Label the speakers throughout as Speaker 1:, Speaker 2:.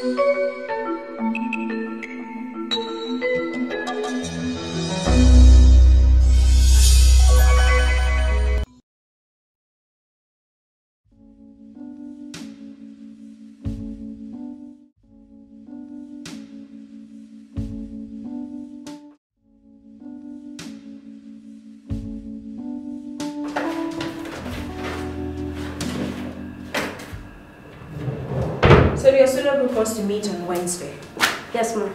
Speaker 1: So to meet on Wednesday.
Speaker 2: Yes, ma'am.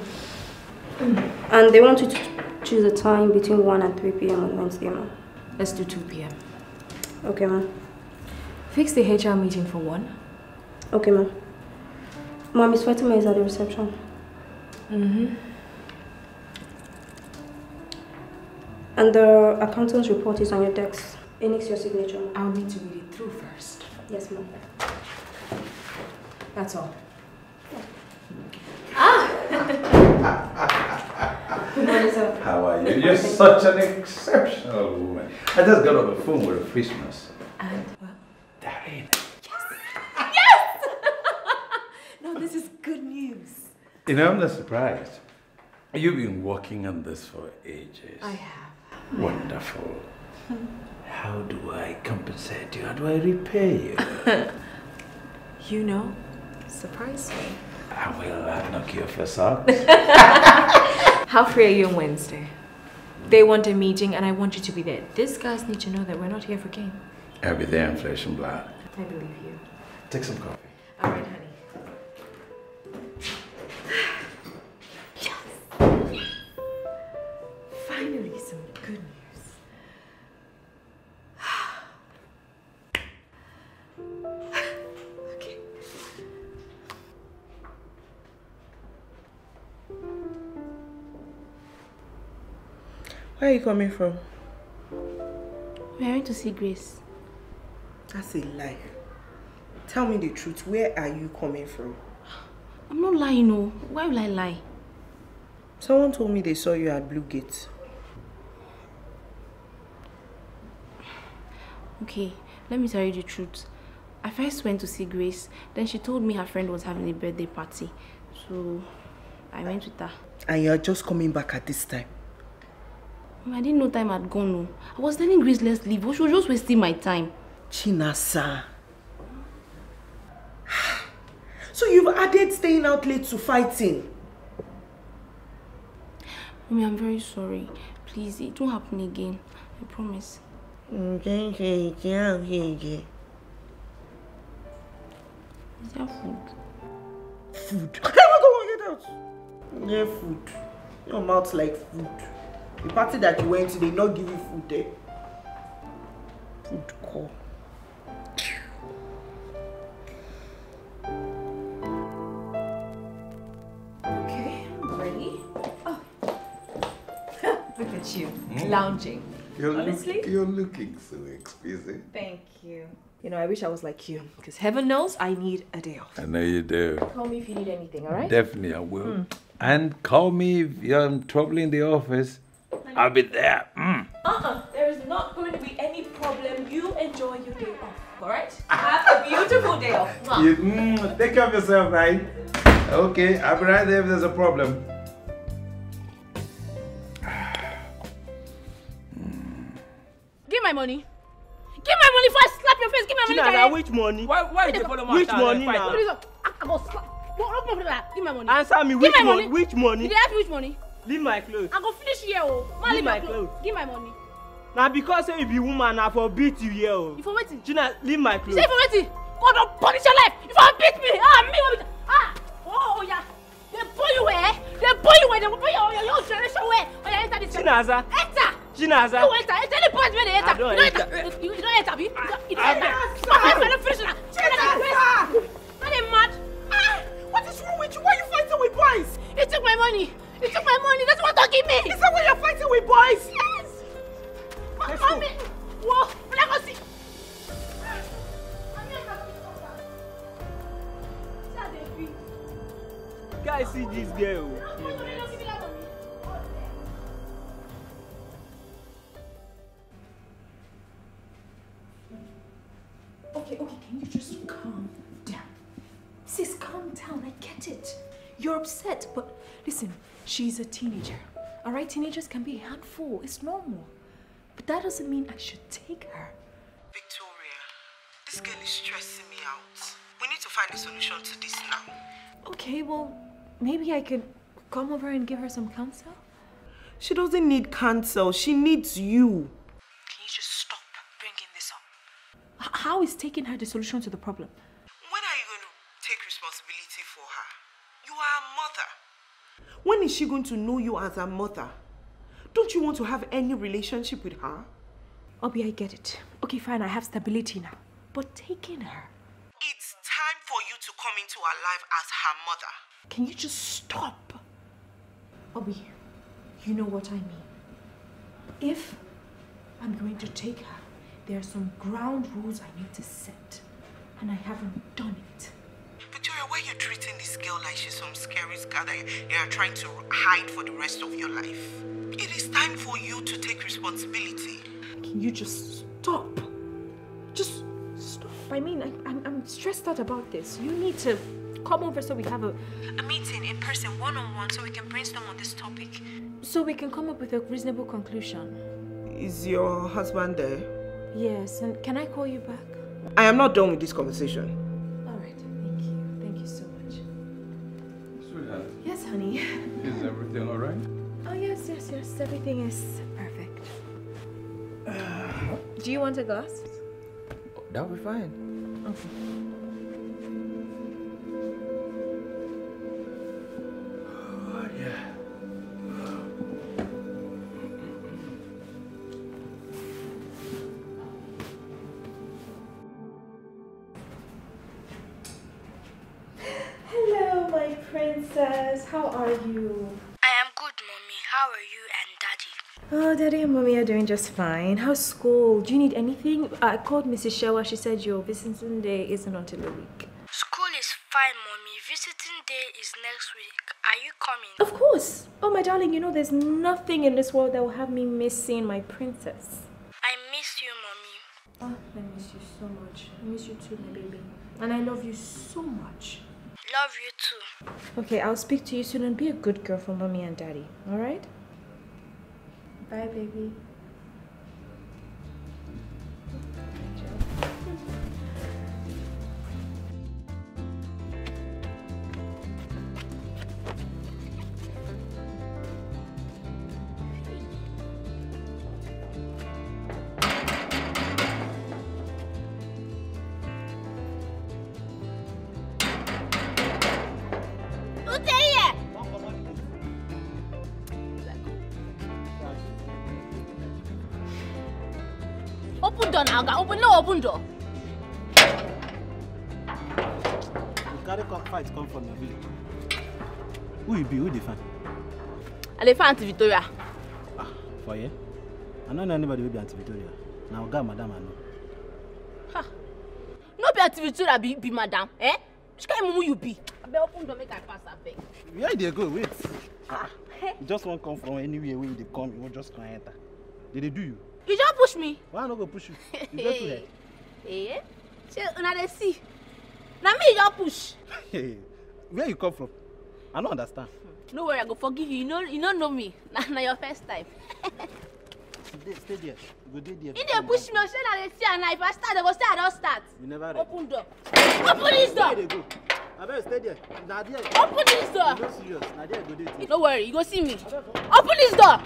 Speaker 2: And they want you to choose a time between 1 and 3 p.m. on Wednesday, ma'am.
Speaker 1: Let's do 2 p.m.
Speaker 2: Okay, ma'am.
Speaker 1: Fix the HR meeting for 1.
Speaker 2: Okay, ma'am. Ma'am, Miss Fatima is at the reception.
Speaker 1: Mm-hmm.
Speaker 2: And the accountant's report is on your desk. It needs your signature.
Speaker 1: I'll need to read it through first.
Speaker 2: Yes, ma'am.
Speaker 1: That's all.
Speaker 2: Good morning, sir.
Speaker 3: How are you? You're such an exceptional woman. I just got off the phone with a Christmas.
Speaker 1: And well,
Speaker 3: Darren.
Speaker 1: no, this is good news.
Speaker 3: You know, I'm not surprised. You've been working on this for ages.
Speaker 1: I have.
Speaker 3: Wonderful. How do I compensate you? How do I repay you?
Speaker 1: You know, surprise me.
Speaker 3: Ah, I will knock you off your socks.
Speaker 1: How free are you on Wednesday? They want a meeting and I want you to be there. These guys need to know that we're not here for game.
Speaker 3: I'll be there in flesh and blood.
Speaker 1: I believe you.
Speaker 3: Take some coffee.
Speaker 1: All right, honey.
Speaker 4: Where are you coming from?
Speaker 2: We're going to see Grace.
Speaker 4: That's a lie. Tell me the truth. Where are you coming from?
Speaker 2: I'm not lying, no. Why will I lie?
Speaker 4: Someone told me they saw you at Blue Gate.
Speaker 2: Okay, let me tell you the truth. I first went to see Grace, then she told me her friend was having a birthday party. So I went with her.
Speaker 4: And you're just coming back at this time.
Speaker 2: I didn't know time had gone. No. I was telling Grace let's leave, she was just wasting my time.
Speaker 4: Chinasa. So you've added staying out late to fighting.
Speaker 2: Mommy, I'm very sorry. Please, it won't happen again. I promise. Is there food?
Speaker 4: Food. Come on, come on, get out. Yeah, food. Your mouth like food. The party that you went to, they not give you food there. Food call.
Speaker 1: Okay, I'm ready. Oh. Look at you, hmm? lounging.
Speaker 3: You're,
Speaker 1: Honestly?
Speaker 3: you're looking so exquisite.
Speaker 1: Thank you. You know, I wish I was like you, because heaven knows I need a day off.
Speaker 3: I know you do.
Speaker 1: Call me if you need anything, all right?
Speaker 3: Definitely, I will. Hmm. And call me if you're in trouble in the office. I'll be there. Mm.
Speaker 1: Uh-uh. There is not going to be any problem. You enjoy your day off, all right? Have a beautiful day off. Mwah.
Speaker 3: You, mm, take care of yourself, right? Okay, I'll be right there if there's a problem.
Speaker 2: Give my money. Give my money before I slap your face. Give my money.
Speaker 4: Chinasa, which money?
Speaker 5: Why, why you follow my
Speaker 4: Which money now?
Speaker 2: What is up? I, I go slap. What, open up that. Give my money.
Speaker 4: Answer me,
Speaker 2: Give
Speaker 4: which
Speaker 2: my
Speaker 4: money?
Speaker 2: money.
Speaker 4: Which money?
Speaker 2: Did I ask you which money?
Speaker 4: Leave my clothes.
Speaker 2: I go finish here, oh. Man,
Speaker 4: Give
Speaker 2: leave
Speaker 4: my
Speaker 2: your clothes.
Speaker 4: clothes.
Speaker 2: Give my money.
Speaker 4: Now because say you be woman, I for beat you here. Oh.
Speaker 2: You for waiting.
Speaker 4: China, leave my
Speaker 2: You
Speaker 4: clothes.
Speaker 2: say you for waiting. God don't punish your life. You for beat me. Ah, me want me. Ah. Oh, oh yeah. They pull you where? They pull you where? They pull you oh, your your generation where? Oh yeah, enter this.
Speaker 4: Chinasa,
Speaker 2: Enter.
Speaker 4: Chinasa.
Speaker 2: You enter. Enter the point where they enter.
Speaker 4: I don't
Speaker 2: You don't
Speaker 4: enter.
Speaker 2: enter. You you don't enter. You you don't
Speaker 4: I
Speaker 2: enter.
Speaker 4: don't-
Speaker 2: My friend don't finish now. Chinasa. Not a mad.
Speaker 4: What is wrong with you? Why are you fighting with boys?
Speaker 2: He took my money. He took my money. That's what talking me.
Speaker 4: Is that why you're fighting with boys?
Speaker 2: Yes.
Speaker 4: Let's go.
Speaker 2: Mommy. Whoa. Let go see.
Speaker 4: Guys, see this girl.
Speaker 1: Okay, okay, can you just calm down? Sis, calm down. I get get it. You're upset, but listen, she's a teenager. All right, teenagers can be a handful. It's normal. But that doesn't mean I should take her.
Speaker 4: Victoria, this girl is stressing me out. We need to find a solution to this now.
Speaker 1: Okay, well, maybe I could come over and give her some counsel.
Speaker 4: She doesn't need counsel. She needs you.
Speaker 1: Can you just stop bringing this up? H- how is taking her the solution to the problem?
Speaker 4: When are you going to take responsibility for her? You mother. When is she going to know you as a mother? Don't you want to have any relationship with her?
Speaker 1: Obi, I get it. Okay, fine, I have stability now. But taking her,
Speaker 4: It's time for you to come into her life as her mother.
Speaker 1: can you just stop? Obi, you know what I mean. If I'm going to take her, there are some ground rules I need to set. And I haven't done it.
Speaker 4: Victoria, why are you treating this girl like she's some scary scar that you are trying to hide for the rest of your life? It is time for you to take responsibility.
Speaker 1: Can you just stop? Just stop. I mean, I, I'm, I'm stressed out about this. You need to come over so we have a, a meeting in person, one on one, so we can brainstorm on this topic. So we can come up with a reasonable conclusion.
Speaker 4: Is your husband there?
Speaker 1: Yes, and can I call you back?
Speaker 4: I am not done with this conversation.
Speaker 1: Yes, honey.
Speaker 3: is everything all right?
Speaker 1: Oh, yes, yes, yes. Everything is perfect. Uh. Do you want a glass?
Speaker 6: That'll be fine.
Speaker 1: Hello, How are you?
Speaker 7: I am good, mommy. How are you and daddy?
Speaker 1: Oh, Daddy and Mommy are doing just fine. How's school? Do you need anything? I called Mrs. Shawa. She said your visiting day isn't until a week.
Speaker 7: School is fine, mommy. Visiting day is next week. Are you coming?
Speaker 1: Of course. Oh, my darling, you know there's nothing in this world that will have me missing my princess.
Speaker 7: I miss you, mommy.
Speaker 1: Oh, I miss you so much. I miss you too, my baby. And I love you so much.
Speaker 7: Love you too.
Speaker 1: Okay, I'll speak to you soon and be a good girl for Mommy and Daddy. All right? Bye, baby.
Speaker 2: Door now, oga. Open, no open door.
Speaker 5: You carry fight come from your village. Who you be? Who dey find?
Speaker 2: I dey find Aunty Victoria.
Speaker 5: Ah, for here? I no know anybody wey be Aunty Victoria. Na oga madam I know.
Speaker 2: No be Aunty Victoria be, be madam, eh? Which kind mumu you be? Abeg open door make I pass abeg.
Speaker 5: Where you dey go? Wait. Ah, you just wan come from anywhere wey you dey come, you wan just come enter. Dey dey do you?
Speaker 2: You just push me.
Speaker 5: Why I no go push you? You get too head.
Speaker 2: Eh? Shey una dey see? Na me you just push.
Speaker 5: Hey, where you come from? I no understand.
Speaker 2: No worry, I go forgive you. You no you no know me. Na na your first time.
Speaker 5: Stay, stay there. You go dey there.
Speaker 2: You dey push me, shey na dey see am now. If I start, I go say I don start.
Speaker 5: You never ready.
Speaker 2: Open door. Open this
Speaker 5: Where
Speaker 2: door.
Speaker 5: you dey go? Abeg stay there. Na there.
Speaker 2: Open this door.
Speaker 5: You no serious. Na there you go dey.
Speaker 2: No worry, you go see me. Open this door.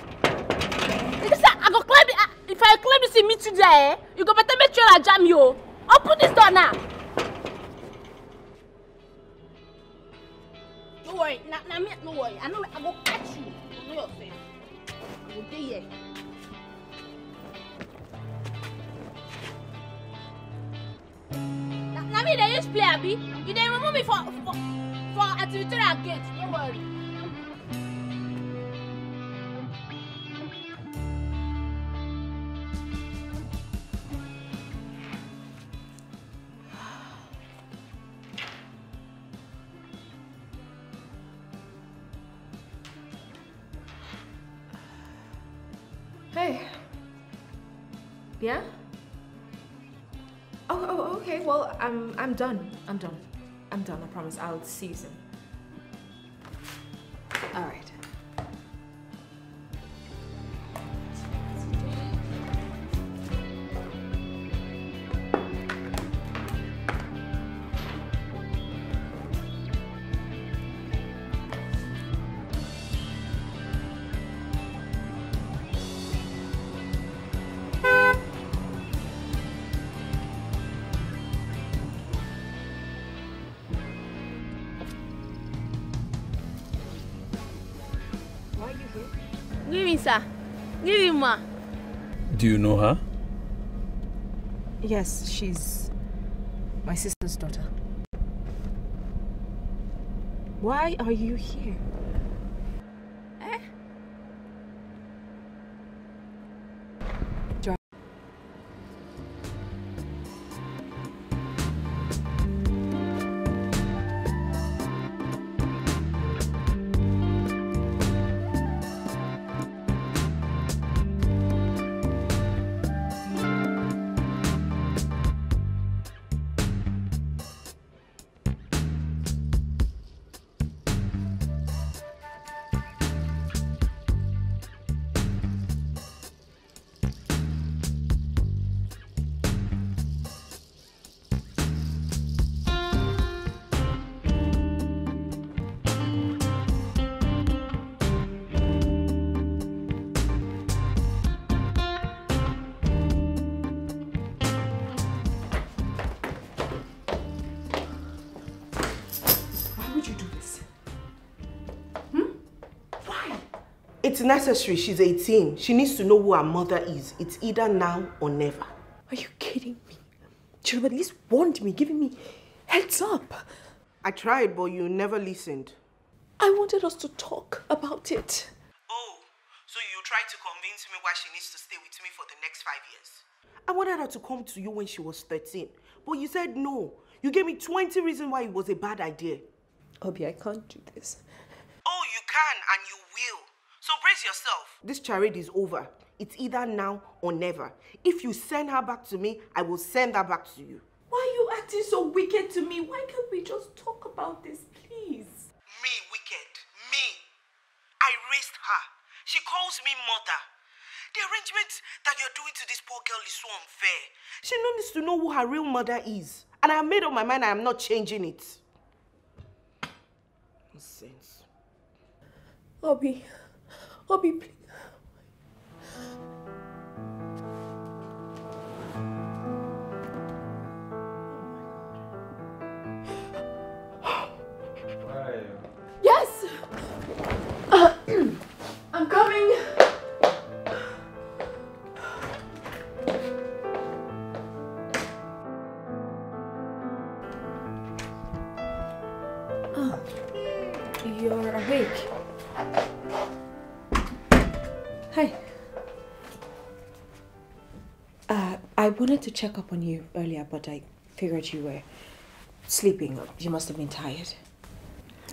Speaker 2: You say I go climb the, if I climb this meet you there? You go better make sure I jam you. oh. Open this door now. No worry, na, na me, no worry. I know I go catch you. You know yourself. I go dey here. Na, na me dey use play abi? You dey remove me for for for Victoria gate. No worry.
Speaker 1: I'm done. I'm done. I'm done. I promise. I'll see you soon.
Speaker 3: Do you know her?
Speaker 1: Yes, she's my sister's daughter. Why are you here?
Speaker 4: It's necessary. She's 18. She needs to know who her mother is. It's either now or never.
Speaker 1: Are you kidding me? Should have at least warned me, giving me heads up.
Speaker 4: I tried, but you never listened.
Speaker 1: I wanted us to talk about it.
Speaker 4: Oh, so you tried to convince me why she needs to stay with me for the next five years? I wanted her to come to you when she was 13, but you said no. You gave me 20 reasons why it was a bad idea.
Speaker 1: Obi, I can't do this.
Speaker 4: Oh, you can and you will. So brace yourself. This charade is over. It's either now or never. If you send her back to me, I will send her back to you.
Speaker 1: Why are you acting so wicked to me? Why can't we just talk about this, please?
Speaker 4: Me, wicked. Me. I raised her. She calls me mother. The arrangement that you're doing to this poor girl is so unfair. She no needs to know who her real mother is. And I have made up my mind I am not changing it. Nonsense.
Speaker 1: Obi, Obi, please. Wanted to check up on you earlier, but I figured you were sleeping. You must have been tired.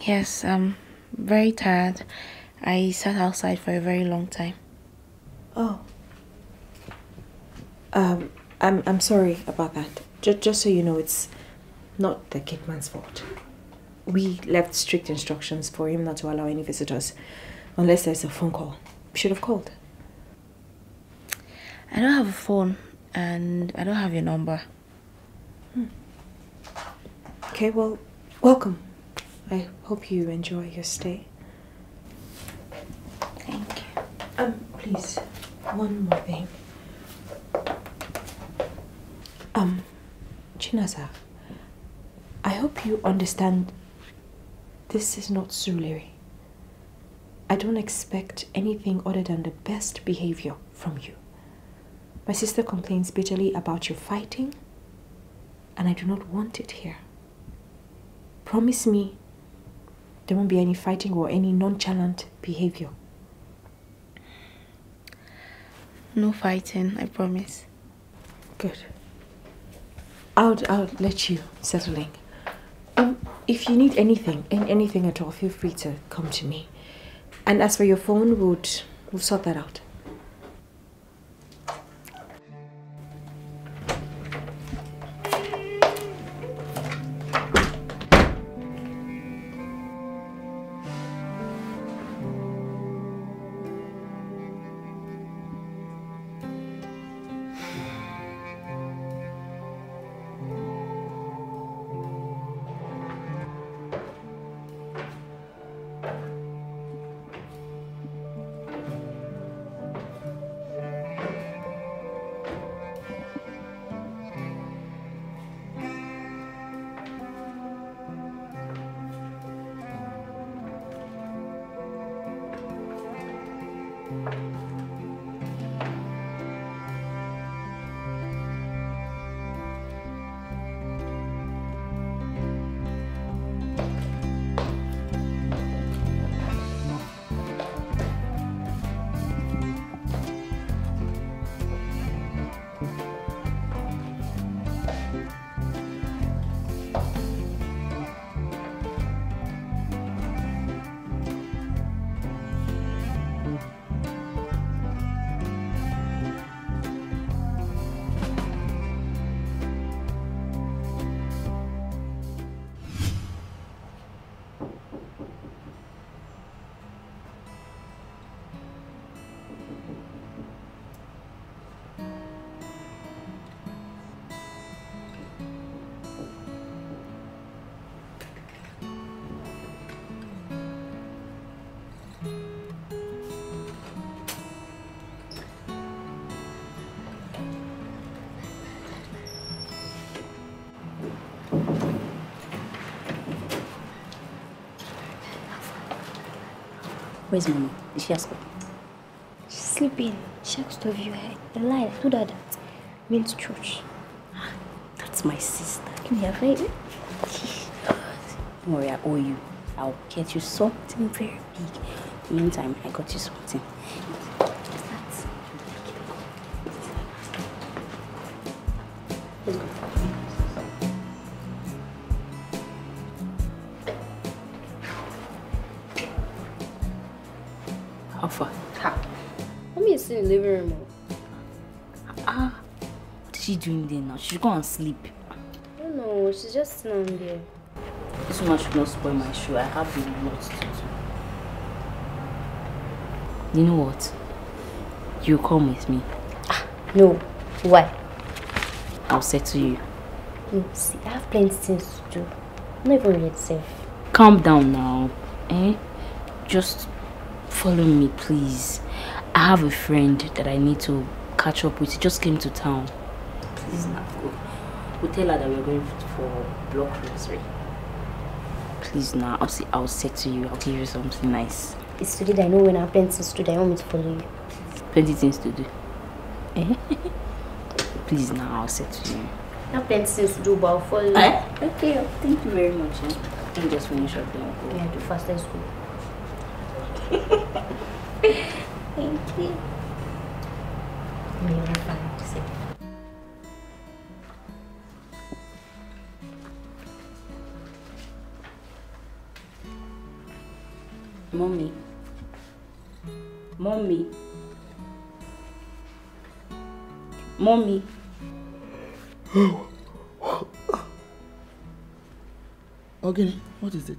Speaker 8: Yes, I'm very tired. I sat outside for a very long time.
Speaker 1: Oh. Um, I'm I'm sorry about that. Just just so you know, it's not the kid man's fault. We left strict instructions for him not to allow any visitors, unless there's a phone call. Should have called.
Speaker 8: I don't have a phone and I don't have your number.
Speaker 1: Okay, well, welcome. I hope you enjoy your stay.
Speaker 8: Thank you.
Speaker 1: Um, please, one more thing. Um, Chinaza, I hope you understand this is not Suliri. I don't expect anything other than the best behavior from you. My sister complains bitterly about your fighting, and I do not want it here. Promise me there won't be any fighting or any nonchalant behavior.
Speaker 8: No fighting, I promise.
Speaker 1: Good. I'll, I'll let you settle in. Um, if you need anything, an- anything at all, feel free to come to me. And as for your phone, we'll, we'll sort that out.
Speaker 9: Where's mommy? Is she asleep?
Speaker 10: She's sleeping. She asked of you. I I lied. I told that. means to church.
Speaker 9: Ah, that's my sister. Can you have it? Don't worry, I owe oh, you. I'll get you something very big. Meantime, I got you something.
Speaker 10: Living room.
Speaker 9: Ah, what is she doing there now? She should go and sleep.
Speaker 10: I don't know. She's just sitting down there.
Speaker 9: This woman should not spoil my shoe. I have a lot to do. You know what? You come with me.
Speaker 10: No. Why?
Speaker 9: I'll settle you.
Speaker 10: No, see, I have plenty things to do. I'm not even ready safe.
Speaker 9: Calm down now. Eh? Just follow me, please. I have a friend that I need to catch up with. He just came to town. Please now go. We'll tell her that we're going for block rosary. Please now. I'll see I'll settle you. I'll give you something nice.
Speaker 10: It's today that I know when I have plenty things to do. I want me to follow you.
Speaker 9: Plenty things to do. Eh? Please now, I'll settle you.
Speaker 10: I have plenty things to do, but I'll follow you.
Speaker 9: Eh? Okay, thank you very much. Eh? Me just finish up then.
Speaker 10: Yeah, do fast. Let's go.
Speaker 9: Thank you.
Speaker 10: Mommy, you're not fine. Sit.
Speaker 9: Mommy. Mommy. Mommy.
Speaker 11: Okay, what is it?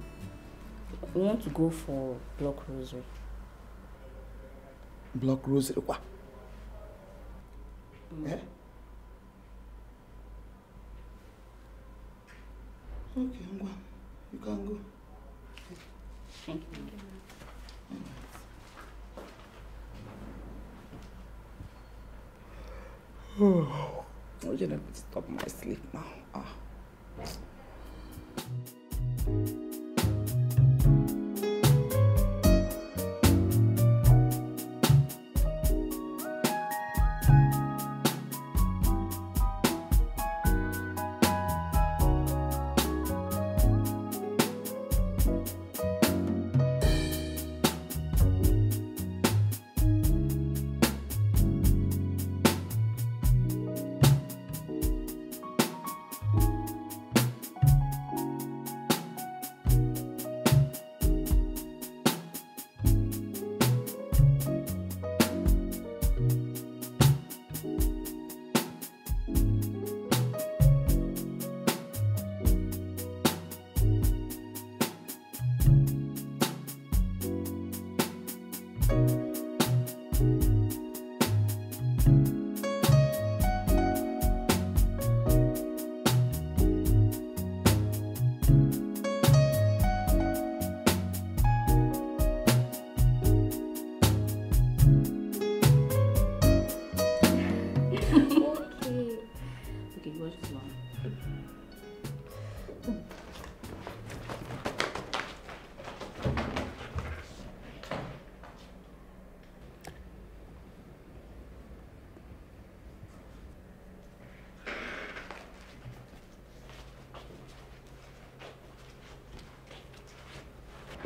Speaker 9: We want to go for block rosary.
Speaker 11: Block rosary. What? Eh? Okay, Ngwa, you can go.
Speaker 9: Thank you.
Speaker 11: Oh, let me stop my sleep now. Ah.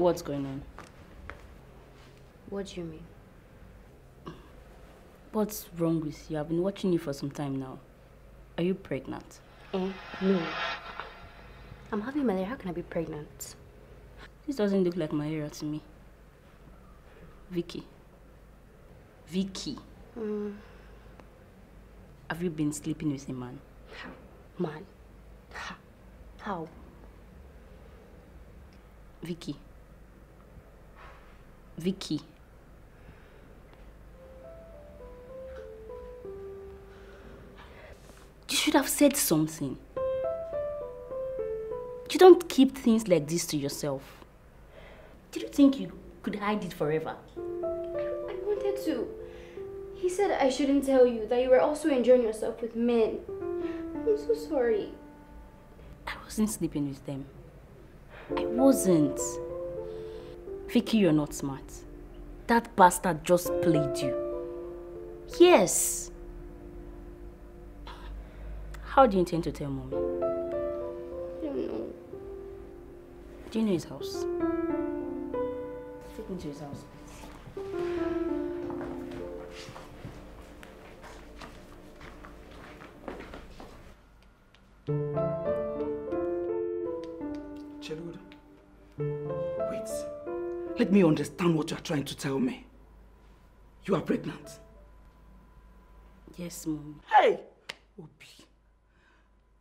Speaker 9: What's going on?
Speaker 10: What do you mean?
Speaker 9: What's wrong with you? I've been watching you for some time now. Are you pregnant?
Speaker 10: Eh? No. I'm having malaria. How can I be pregnant?
Speaker 9: This doesn't look like malaria to me. Vicky. Vicky.
Speaker 10: Mm,
Speaker 9: Have you been sleeping with a man?
Speaker 10: man. How?
Speaker 9: Vicky. Vicky. You should have said something. You don't keep things like this to yourself. Did you think you could hide it forever?
Speaker 10: I wanted to. He said I shouldn't tell you that you were also enjoying yourself with men. I'm so sorry.
Speaker 9: I wasn't sleeping with them. I wasn't. Vicky, you're not smart. That bastard just played you. Yes. How do you intend to tell mommy?
Speaker 10: I don't know.
Speaker 9: Do you know his house? Take me to his house.
Speaker 4: Let me understand what you are trying to tell me. You are pregnant.
Speaker 9: Yes, mommy.
Speaker 4: Hey! Obi.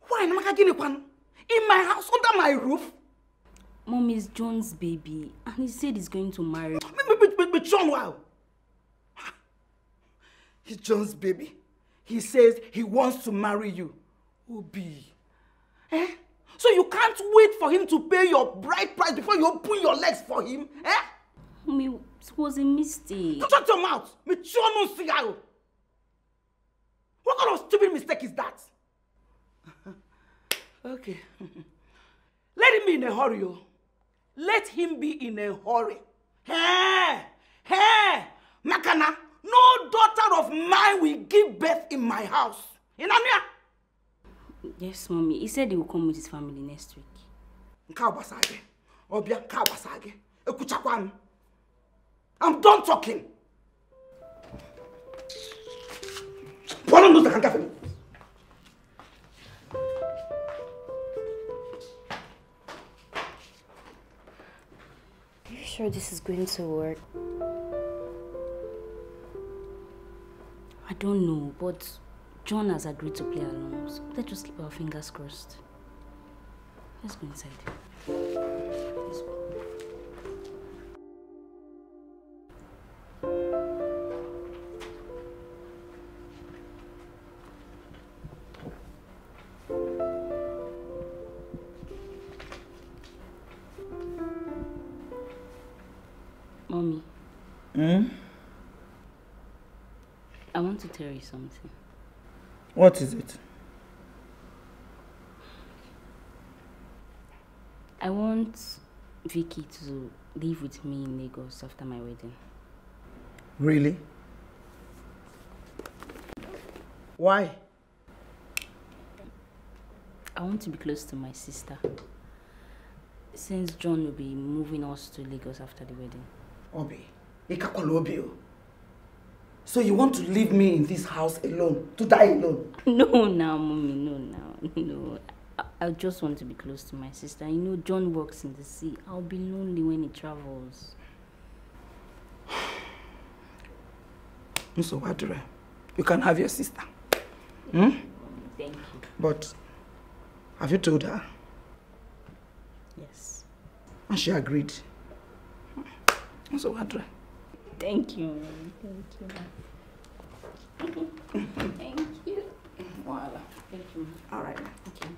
Speaker 4: Why am I getting one? In my house, under my roof?
Speaker 9: Mom is John's baby, and he said he's going to marry.
Speaker 4: But, but, but, but John, wow. He's John's baby. He says he wants to marry you. Obi. Eh? So you can't wait for him to pay your bride price before you open your legs for him? Eh?
Speaker 9: Mommy, it was a mistake.
Speaker 4: Shut your mouth. Me no cigar. What kind of stupid mistake is that? okay. Let him be in a hurry, oh. Let him be in a hurry. Hey! Hey! Makana, no daughter of mine will give birth in my house. In Amia.
Speaker 9: Yes, mommy. He said he will come with his family next week.
Speaker 4: Nke a gbasara gị. I'm done talking. Pụọrọ m n'ụzọ ka m gafere.
Speaker 10: Are you sure this is going to work?
Speaker 9: I don't know, but John has agreed to play along. So let's just keep our fingers crossed. Let's go inside. Something.
Speaker 4: What is it?
Speaker 9: I want Vicky to live with me in Lagos after my wedding.
Speaker 4: Really? Why?
Speaker 9: I want to be close to my sister. Since John will be moving us to Lagos after the wedding.
Speaker 4: Obi, ikakwala obi. So you want to leave me in this house alone, to die alone?
Speaker 9: No, now, mommy, no, now, no. I, I just want to be close to my sister. You know, John works in the sea. I'll be lonely when he travels.
Speaker 4: So Wadure, you can have your sister. Hmm?
Speaker 9: Thank you.
Speaker 4: But have you told her?
Speaker 9: Yes.
Speaker 4: And she agreed. So Wadure.
Speaker 9: Thank you, mommy. Thank you. Thank you.
Speaker 4: Voila.
Speaker 9: Thank you.
Speaker 4: All right.
Speaker 9: Okay.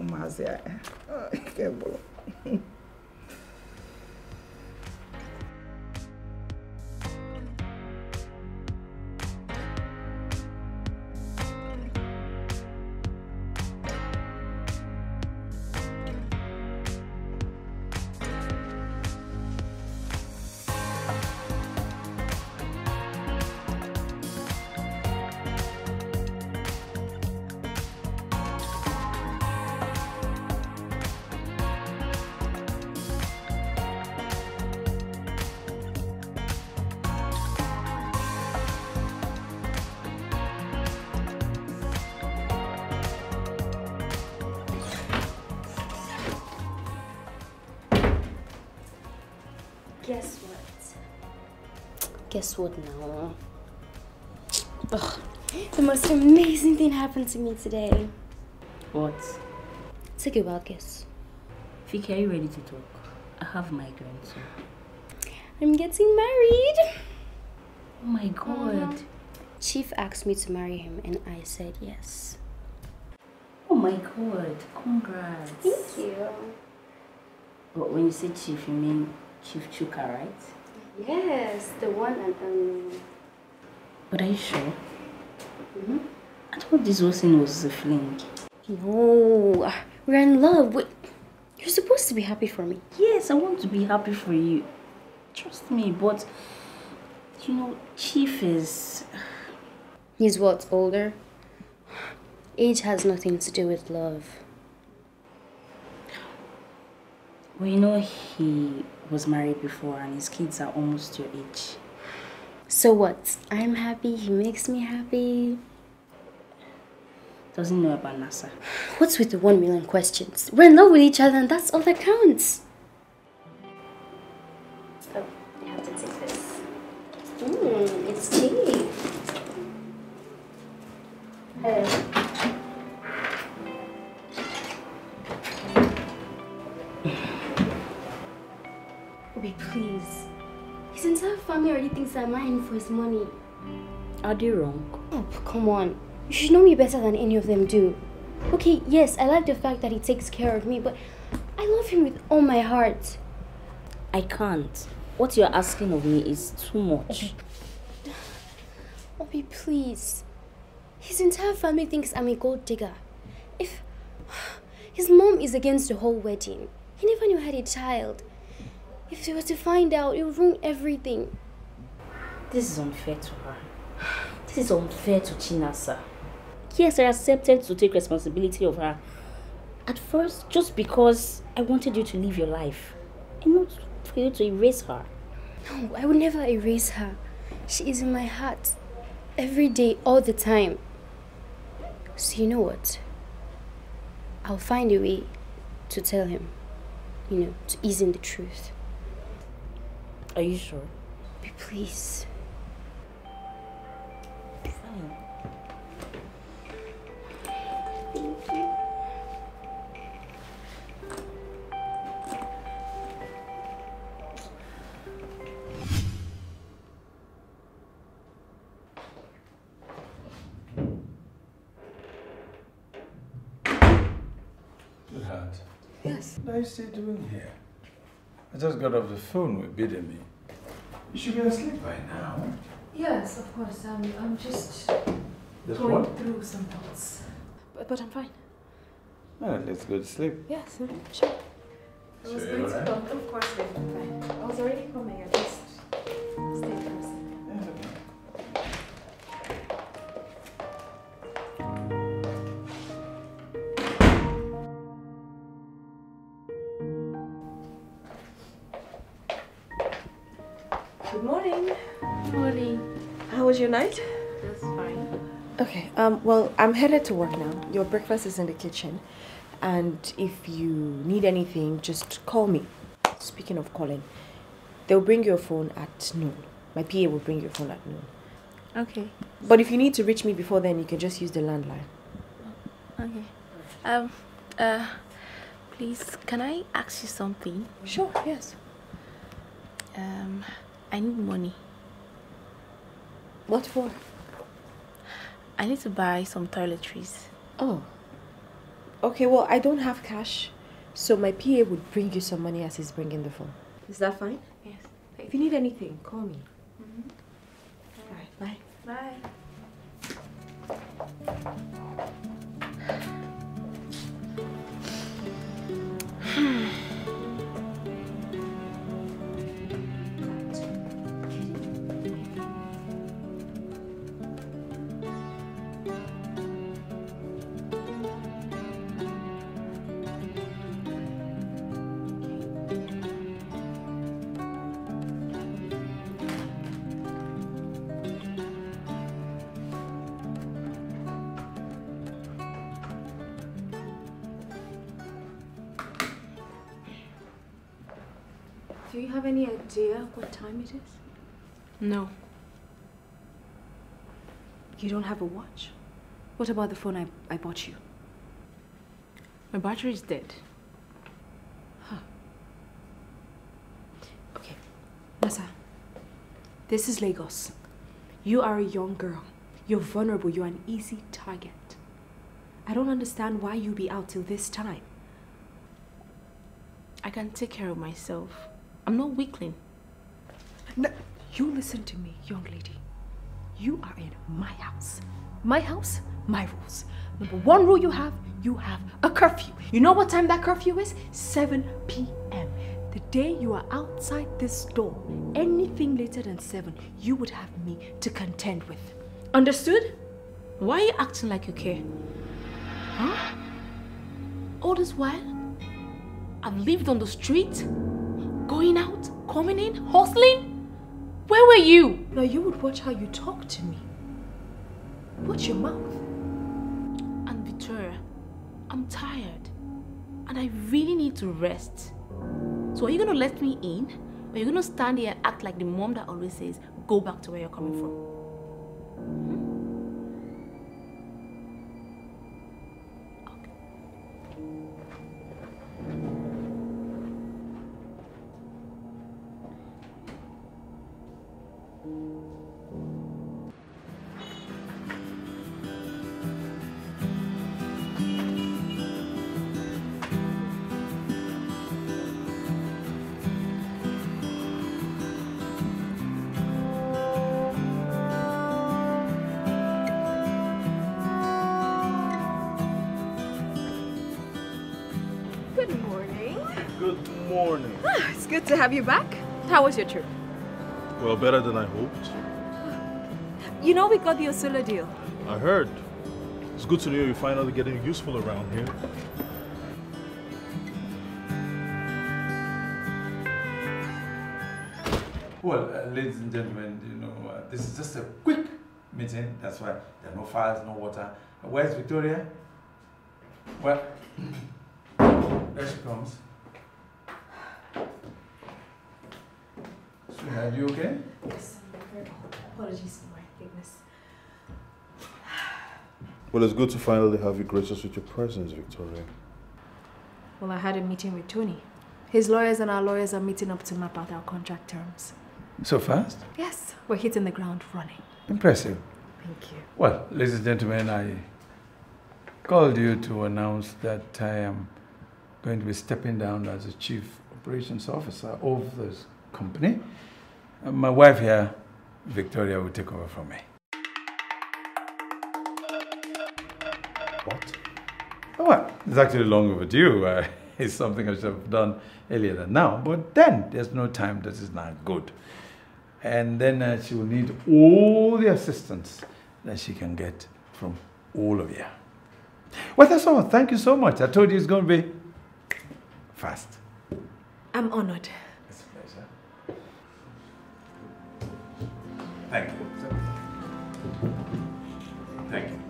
Speaker 4: Ụmụazị a, eh, ike gwụrụ.
Speaker 10: Guess Guess what now? Ugh, the most amazing thing happened to me today.
Speaker 9: What?
Speaker 10: Take a wild guess.
Speaker 9: Vicky, are you ready to talk? I have migraine, so.
Speaker 10: I'm getting married.
Speaker 9: Oh my god.
Speaker 10: Chief asked me to marry him, and I said yes.
Speaker 9: Oh my god. Congrats.
Speaker 10: Thank you.
Speaker 9: But when you say chief, you mean Chief Chuka, right?
Speaker 10: Yes, the one and only.
Speaker 9: But are you sure?
Speaker 10: Mhm.
Speaker 9: I thought this whole thing was a fling.
Speaker 10: No, we're in love. We- You're supposed to be happy for me.
Speaker 9: Yes, I want to be happy for you. Trust me, but you know, Chief is.
Speaker 10: He's what, older? Age has nothing to do with love.
Speaker 9: Well, you know, he was married before and his kids are almost your age.
Speaker 10: So what? I'm happy, he makes me happy.
Speaker 9: Doesn't know about NASA.
Speaker 10: What's with the one million questions? We're in love with each other and that's all that counts. Oh, I have to take this. Mmm, it's tea. Hello. Obi, please. His entire family already thinks I'm marrying for his money.
Speaker 9: Are they wrong?
Speaker 10: Oh, come on. You should know me better than any of them do. Okay, yes, I like the fact that he takes care of me, but I love him with all my heart.
Speaker 9: I can't. What you're asking of me is too much.
Speaker 10: Oh, Obi, please. His entire family thinks I'm a gold digger. If his mom is against the whole wedding, he never knew I had a child. If they were to find out, it would ruin everything.
Speaker 9: This is unfair to her. This is unfair to Chinasa. Yes, I accepted to take responsibility of her. At first, just because I wanted you to live your life. And not for you to erase her.
Speaker 10: No, I would never erase her. She is in my heart. Every day, all the time. So you know what? I'll find a way to tell him. You know, to ease in the truth.
Speaker 9: Are you sure?
Speaker 10: Be please.
Speaker 9: Fine.
Speaker 3: Sweetheart,
Speaker 1: Yes.
Speaker 3: what are you still doing here? I just got off the phone with Bidemi. You should be asleep by now.
Speaker 1: Yes, of course. Um, I'm just
Speaker 3: Just
Speaker 1: going
Speaker 3: what?
Speaker 1: through some thoughts. But, but I'm fine.
Speaker 3: Well, let's go to sleep.
Speaker 1: Yes, mm, sure. I was
Speaker 3: So
Speaker 1: going
Speaker 3: you're
Speaker 1: to come. Of course, I'm fine. I was already coming. I just stay your night?
Speaker 10: That's fine.
Speaker 1: Okay, um, well, I'm headed to work now. Your breakfast is in the kitchen. And if you need anything, just call me. Speaking of calling, they'll bring your phone at noon. My PA will bring your phone at noon.
Speaker 8: Okay.
Speaker 1: But if you need to reach me before then, you can just use the landline.
Speaker 8: Okay. Um, uh, please, can I ask you something?
Speaker 1: Sure, yes.
Speaker 8: Um, I need money.
Speaker 1: What for?
Speaker 8: I need to buy some toiletries.
Speaker 1: Oh. Okay, well, I don't have cash, so my PA would bring you some money as he's bringing the phone. Is that fine?
Speaker 8: Yes.
Speaker 1: If you need anything, call me. Mm -hmm. All right, bye.
Speaker 8: Bye. Hmm.
Speaker 1: Do you have any idea what time it is?
Speaker 9: No.
Speaker 1: You don't have a watch? What about the phone I, I bought you?
Speaker 9: My battery is dead.
Speaker 1: Huh. Okay. Nasa, this is Lagos. You are a young girl. You're vulnerable. You're an easy target. I don't understand why you be out till this time.
Speaker 9: I can take care of myself. I'm not weakling.
Speaker 1: No, you listen to me, young lady. You are in my house. My house, my rules. Number one rule you have, you have a curfew. You know what time that curfew is? 7 p.m. The day you are outside this door, anything later than 7, you would have me to contend with. Understood?
Speaker 9: Why are you acting like you care? Huh? All this while, I've lived on the street, going out, coming in, hustling. Where were you?
Speaker 1: Now you would watch how you talk to me. Watch your mouth.
Speaker 9: And Victoria, I'm tired. And I really need to rest. So are you gonna let me in? Or are you gonna stand here and act like the mom that always says, go back to where you're coming from? Hmm?
Speaker 1: Have you back. How was your trip?
Speaker 11: Well, better than I hoped.
Speaker 1: You know we got the Osula deal.
Speaker 11: I heard. It's good to know you're finally getting useful around here.
Speaker 3: Well, uh, ladies and gentlemen, you know, uh, this is just a quick meeting. That's why there are no fires, no water. Uh, Where's Victoria? Well, there she comes. Sweetheart, you okay?
Speaker 1: Yes, I'm very apologies for my lateness.
Speaker 11: Well, it's good to finally have you grace us with your presence, Victoria.
Speaker 1: Well, I had a meeting with Tony. His lawyers and our lawyers are meeting up to map out our contract terms.
Speaker 3: So fast?
Speaker 1: Yes, we're hitting the ground running.
Speaker 3: Impressive.
Speaker 1: Thank you.
Speaker 3: Well, ladies and gentlemen, I called you to announce that I am going to be stepping down as the Chief Operations Officer of this company. Uh, my wife here, Victoria, will take over from me.
Speaker 11: What?
Speaker 3: Oh, well, it's actually long overdue. Uh, it's something I should have done earlier than now. But then there's no time that is not good. And then uh, she will need all the assistance that she can get from all of you. Well, that's all. Thank you so much. I told you it's going to be fast.
Speaker 1: I'm honored.
Speaker 3: Thank you. Thank you.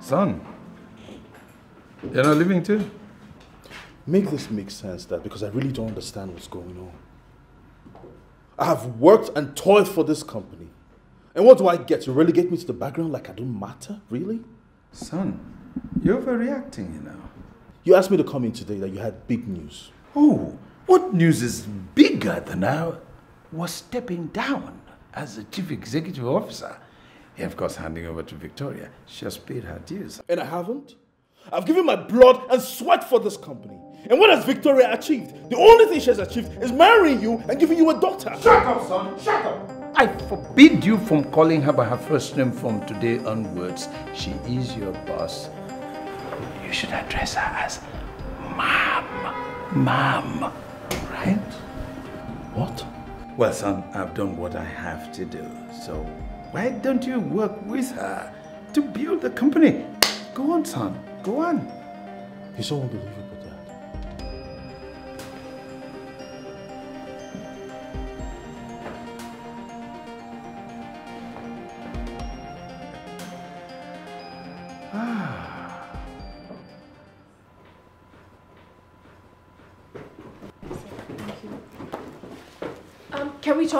Speaker 3: Son, you're not leaving too?
Speaker 11: Make this make sense, Dad, because I really don't understand what's going on. I have worked and toiled for this company. And what do I get? To relegate me to the background like I don't matter? Really?
Speaker 3: Son, you're overreacting, you know.
Speaker 11: You asked me to come in today that you had big news.
Speaker 3: Oh, what news is bigger than I was stepping down as the chief executive officer? And of course, handing over to Victoria. She has paid her dues.
Speaker 11: And I haven't? I've given my blood and sweat for this company. And what has Victoria achieved? The only thing she has achieved is marrying you and giving you a daughter.
Speaker 3: Shut up, son! Shut up! I forbid you from calling her by her first name from today onwards. She is your boss. You should address her as Mom. Mom. Right?
Speaker 11: What?
Speaker 3: Well, son, I've done what I have to do. So why don't you work with her to build the company? Go on, son. Go on.
Speaker 11: You're so unbelievable,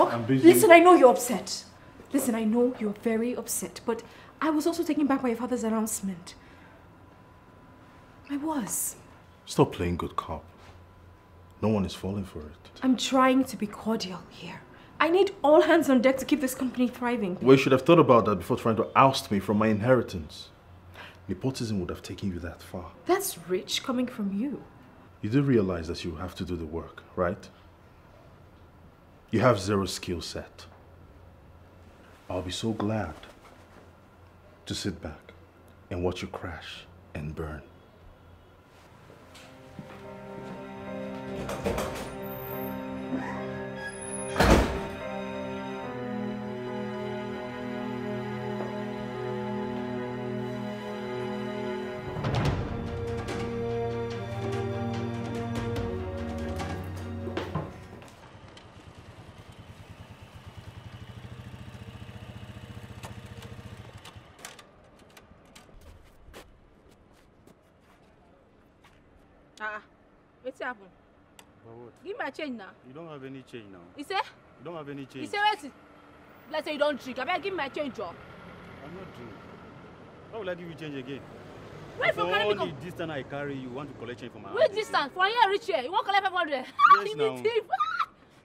Speaker 1: talk?
Speaker 11: I'm busy.
Speaker 1: Listen, I know you're upset. Listen, I know you're very upset, but I was also taken back by your father's announcement. I was.
Speaker 11: Stop playing good cop. No one is falling for it.
Speaker 1: I'm trying to be cordial here. I need all hands on deck to keep this company thriving.
Speaker 11: Well, you should have thought about that before trying to oust me from my inheritance. Nepotism would have taken you that far.
Speaker 1: That's rich coming from you.
Speaker 11: You do realize that you have to do the work, right? You have zero skill set. I'll be so glad to sit back and watch you crash and burn.
Speaker 12: Change now.
Speaker 5: You
Speaker 12: say?
Speaker 5: You don't have any change.
Speaker 12: You say wetin? Let's say you don drink. Abeg give me my change job.
Speaker 5: I'm not doing. Why will I give you change again?
Speaker 12: Where
Speaker 5: For
Speaker 12: carry me come?
Speaker 5: the distance I carry, you want to collect change from my house
Speaker 12: distance? From here reach here. You wan collect five hundred?
Speaker 5: Yes,
Speaker 12: you
Speaker 5: now.
Speaker 12: be thief.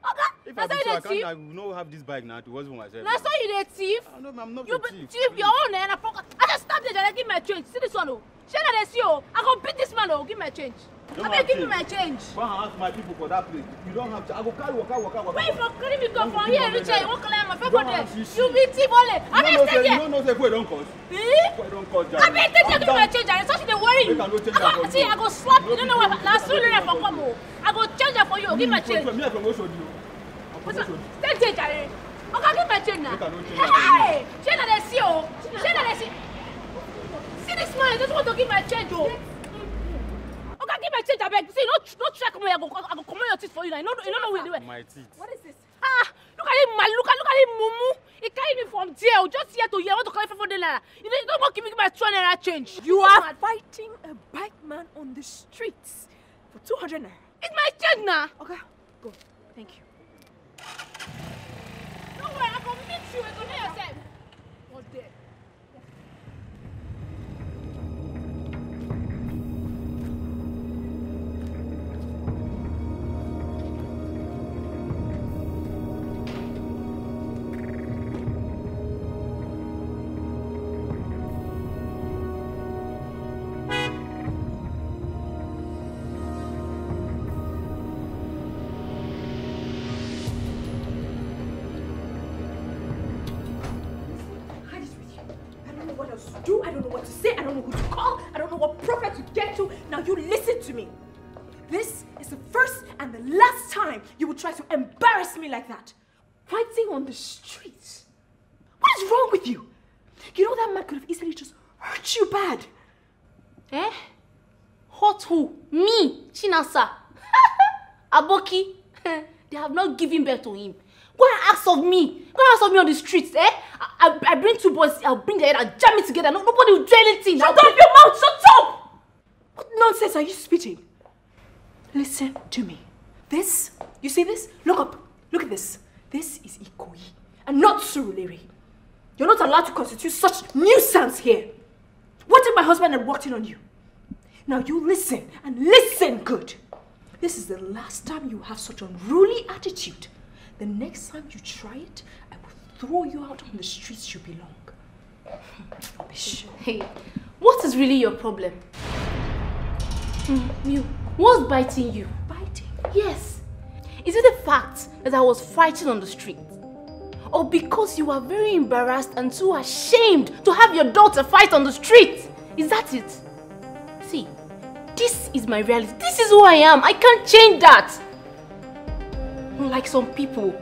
Speaker 12: Oga,
Speaker 5: If I be
Speaker 12: you
Speaker 5: I
Speaker 12: dey thief?
Speaker 5: I will not have this bike now to work for myself.
Speaker 12: Na so you dey thief?
Speaker 5: No, I'm not
Speaker 12: You
Speaker 5: a thief.
Speaker 12: thief your own eh na pocket. I just stop there jare give my change. See this one o. Shey na dey see o. I go beat this man o. Give my change.
Speaker 5: Don't
Speaker 12: Abeg give me
Speaker 5: change.
Speaker 12: my change.
Speaker 5: Go and ask my people for that place. You don't have to. I go carry waka waka waka.
Speaker 12: You for carry me come from
Speaker 5: Don't
Speaker 12: here reach here? You wan collect my
Speaker 5: Don't have shishi.
Speaker 12: You be.
Speaker 5: You
Speaker 12: Abeg
Speaker 5: don't
Speaker 12: stay
Speaker 5: say you
Speaker 12: there.
Speaker 5: don't know say fuel don cost. Fuel don cost. jare.
Speaker 12: abeg take care give me my change jare so she dey worry you
Speaker 5: I no change
Speaker 12: go see
Speaker 5: you.
Speaker 12: i go slap you no know what na so lera for come o i go change am for you give my change
Speaker 5: Me I from Oshodi o.
Speaker 12: Take change jare oga give my change na
Speaker 5: no change you.
Speaker 12: hey shey na dey see o shey na dey see see this man he just want to give my change o oga give my change abeg see no no try comot i go i go comot your teeth for you na you no you no know where dey
Speaker 5: My teeth.
Speaker 12: what is this ah look at him man look at look at him mumu he carry me from there o just here to here i want to collect five hundred naira you no you no wan give me my two hundred naira change
Speaker 1: You are fighting a bike man on the streets for 200 naira.
Speaker 12: it's my change na.
Speaker 1: Okay, go. Thank you.
Speaker 12: Don't worry, I can meet you. You know yourself.
Speaker 1: Do. I don't know what to say. I don't know who to call. I don't know what prophet to get to. Now you listen to me. This is the first and the last time you will try to embarrass me like that. Fighting on the streets. What is wrong with you? You know that man could have easily just hurt you bad.
Speaker 12: Eh? Hurt who? Me, Chinasa. Aboki. they have not given birth to him. Go and ask of me. Go and ask of me on the streets, eh? I, I, I bring two boys, I'll bring their head and jam it together. No, nobody will do anything.
Speaker 1: Shut
Speaker 12: I'll
Speaker 1: up
Speaker 12: bring-
Speaker 1: your mouth! Shut up! What nonsense are you spitting? Listen to me. This, you see this? Look up. Look at this. This is Ikoyi and not Surulere. You're not allowed to constitute such nuisance here. What if my husband had walked in on you? Now you listen and listen good. This is the last time you have such unruly attitude. The next time you try it, I will throw you out on the streets you belong. Rubbish.
Speaker 12: Hey, what is really your problem? Hmm, you, what's biting you?
Speaker 1: Biting?
Speaker 12: Yes. Is it the fact that I was fighting on the street? Or because you are very embarrassed and too ashamed to have your daughter fight on the street? Is that it? See, this is my reality. This is who I am. I can't change that. Unlike some people.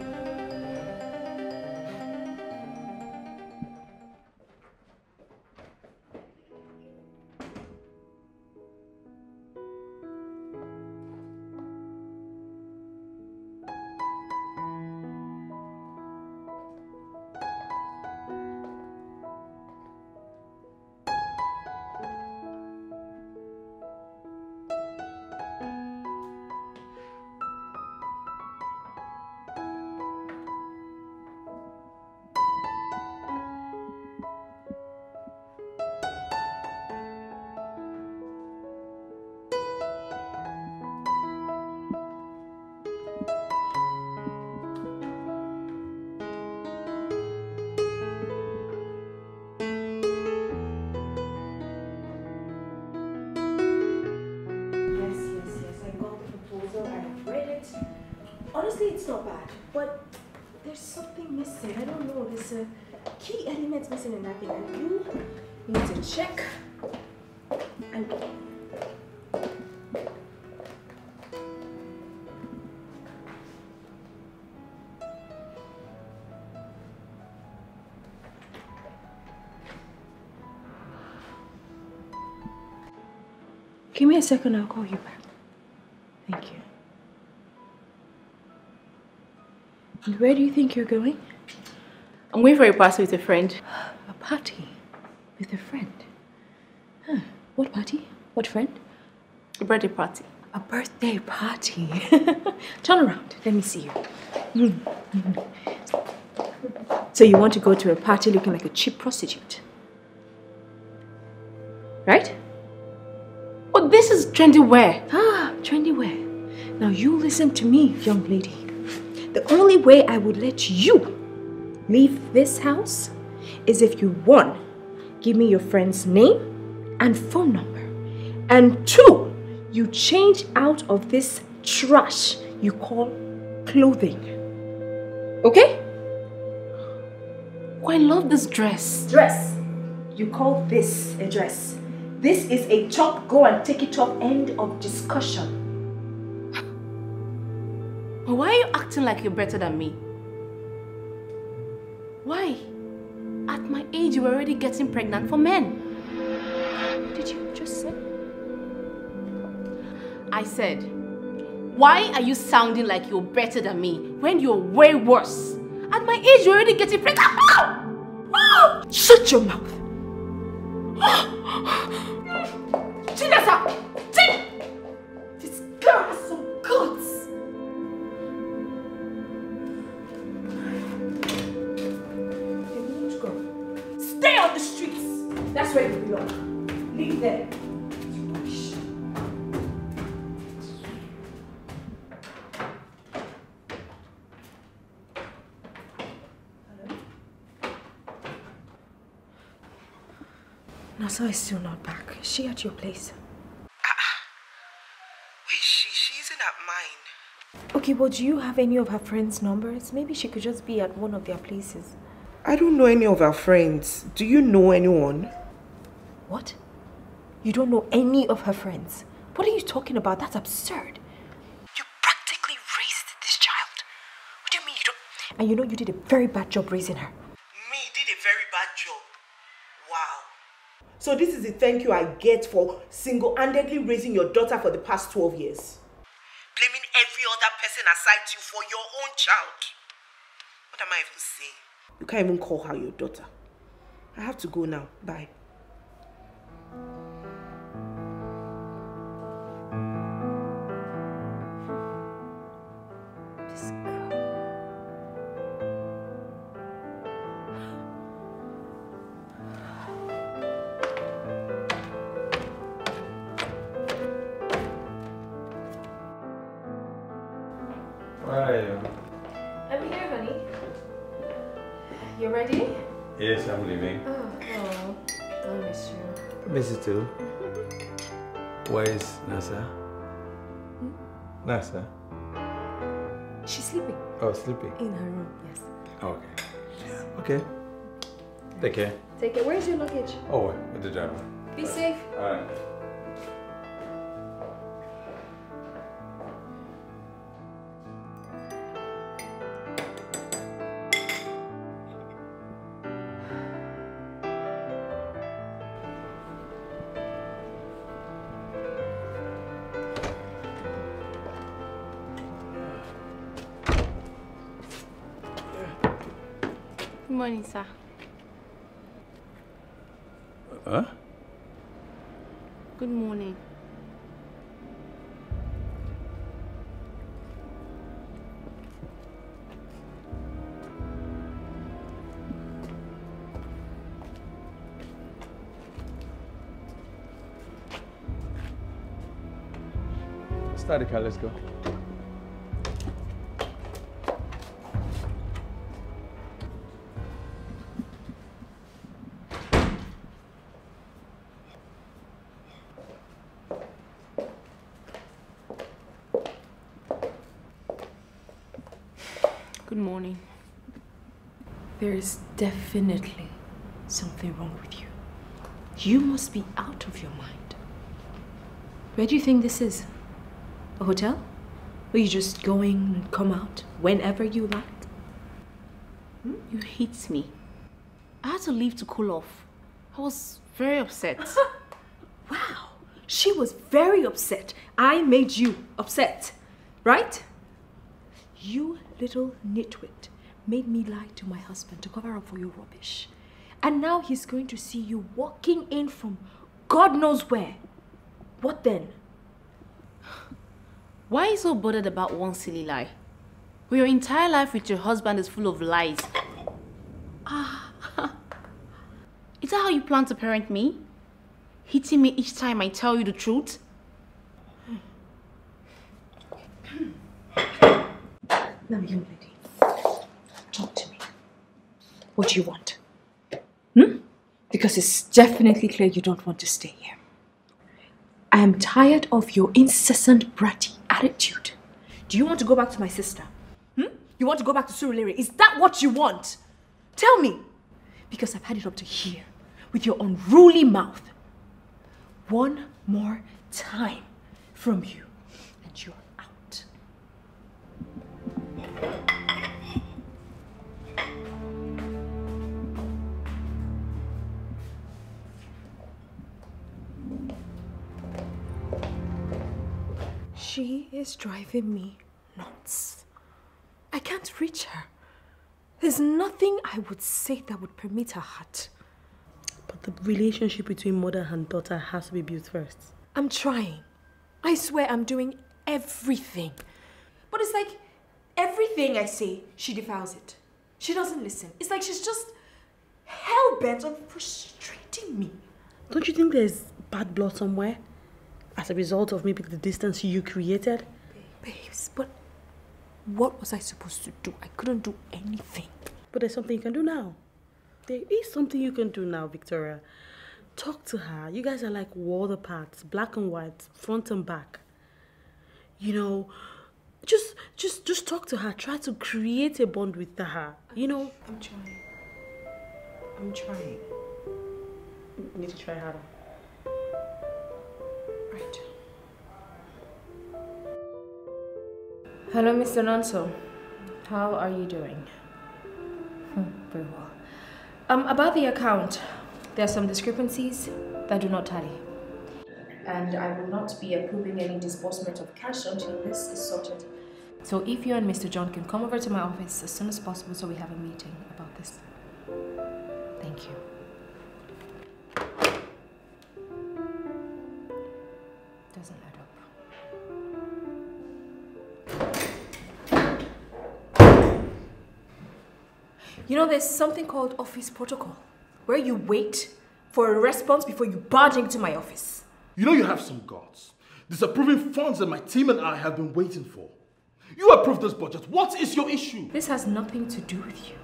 Speaker 1: Give me a second, I'll call you back. Thank you. And where do you think you're going?
Speaker 12: I'm going for a party with a friend.
Speaker 1: A party with a friend. Huh. What party? What friend?
Speaker 12: A birthday party.
Speaker 1: A birthday party. Turn around. Let me see you. Mm, mm. So you want to go to a party looking like a cheap prostitute? Right?
Speaker 12: Trendy wear.
Speaker 1: Ah, trendy wear. Now you listen to me, young lady. The only way I would let you leave this house is if you one, give me your friend's name and phone number, and two, you change out of this trash you call clothing. Okay?
Speaker 12: Oh, I love this dress.
Speaker 1: Dress. You call this a dress. This is a chop, go and take it off end of discussion.
Speaker 12: Why are you acting like you're better than me? Why? At my age, you were already getting pregnant for men.
Speaker 1: What did you just say?
Speaker 12: I said, why are you sounding like you're better than me when you're way worse? At my age, you're already getting pregnant.
Speaker 1: Shut your mouth.
Speaker 12: Chinasa! Chin!
Speaker 1: Nasa is still not back. Is she at your place? Uh-uh.
Speaker 4: Where is she? She isn't at mine.
Speaker 1: Okay, well, do you have any of her friends' numbers? Maybe she could just be at one of their places.
Speaker 4: I don't know any of her friends. Do you know anyone?
Speaker 1: What? You don't know any of her friends? What are you talking about? That's absurd.
Speaker 4: You practically raised this child. What do you mean you don't?
Speaker 1: And you know you did a very bad job raising her.
Speaker 4: So this is the thank you I get for single-handedly raising your daughter for the past 12 years. Blaming every other person aside you for your own child. What am I even saying? You can't even call her your daughter. I have to go now. Bye.
Speaker 1: I'm
Speaker 3: leaving.
Speaker 1: Oh, oh. I miss you.
Speaker 3: Miss you too. Mm-hmm. Where is Nasa? Hmm? Nasa?
Speaker 1: She's sleeping
Speaker 3: Oh, sleeping.
Speaker 1: in her room, yes.
Speaker 3: Oh, okay. Okay. Take care.
Speaker 1: Take care. Where's your luggage?
Speaker 3: Oh, with the driver.
Speaker 1: Be safe.
Speaker 3: Alright.
Speaker 12: Good morning, sir.
Speaker 3: Huh?
Speaker 12: Good morning.
Speaker 3: Start the car, let's go.
Speaker 1: Definitely something wrong with you. You must be out of your mind. Where do you think this is? A hotel? Or you just going and come out whenever you like?
Speaker 12: Hmm? You hit me. I had to leave to cool off. I was very upset.
Speaker 1: wow. She was very upset. I made you upset. Right? You little nitwit made me lie to my husband to cover up for your rubbish. And now he's going to see you walking in from God knows where. What then?
Speaker 12: Why are you so bothered about one silly lie? When your entire life with your husband is full of lies. Ah. is that how you plan to parent me? Hitting me each time I tell you the truth?
Speaker 1: Now, young lady, talk to me. What do you want? Hmm? Because it's definitely clear you don't want to stay here. I am tired of your incessant bratty attitude. Do you want to go back to my sister? Hmm? You want to go back to Surulere? Is that what you want? Tell me. Because I've had it up to here with your unruly mouth. One more time from you and you're She is driving me nuts. I can't reach her. There's nothing I would say that would permit her heart.
Speaker 13: But the relationship between mother and daughter has to be built first.
Speaker 1: I'm trying. I swear I'm doing everything. But it's like everything I say, she defiles it. She doesn't listen. It's like she's just hell bent on frustrating me.
Speaker 13: Don't you think there's bad blood somewhere? As a result of maybe the distance you created?
Speaker 1: Babes, but what was I supposed to do? I couldn't do anything.
Speaker 13: But there's something you can do now. There is something you can do now, Victoria. Talk to her. You guys are like wall apart, black and white, front and back. You know, just just just talk to her. Try to create a bond with her. You know.
Speaker 1: I'm trying. I'm trying.
Speaker 13: You need to try harder.
Speaker 1: Right. Hello, Mr. Nonso. How are you doing? Hmm, very well. Um, about the account, there are some discrepancies that do not tally. And I will not be approving any disbursement of cash until this is sorted. So if you and Mr. John can come over to my office as soon as possible so we have a meeting about this. Thank you. Doesn't add up. You know, there's something called office protocol, where you wait for a response before you barge into my office.
Speaker 11: You know you have some guts. Disapproving funds that my team and I have been waiting for. You approved this budget. What is your issue?
Speaker 1: This has nothing to do with you.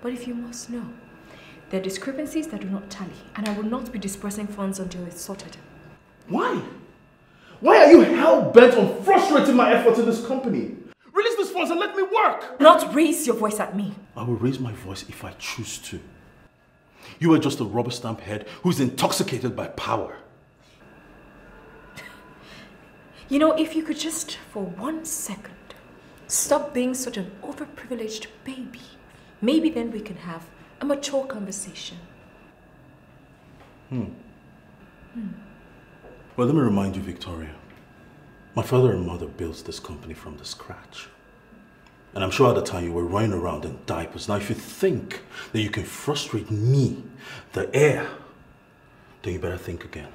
Speaker 1: But if you must know, there are discrepancies that do not tally, and I will not be dispersing funds until it's sorted.
Speaker 11: Why? Why are you hell bent on frustrating my efforts in this company? Release these funds and let me work!
Speaker 1: Not raise your voice at me.
Speaker 11: I will raise my voice if I choose to. You are just a rubber stamp head who's intoxicated by power.
Speaker 1: You know, if you could just, for one second, stop being such an overprivileged baby, maybe then we can have a mature conversation.
Speaker 11: Hmm. Well, let me remind you, Victoria. My father and mother built this company from the scratch. And I'm sure at the time you were running around in diapers. Now, if you think that you can frustrate me, the heir, then you better think again.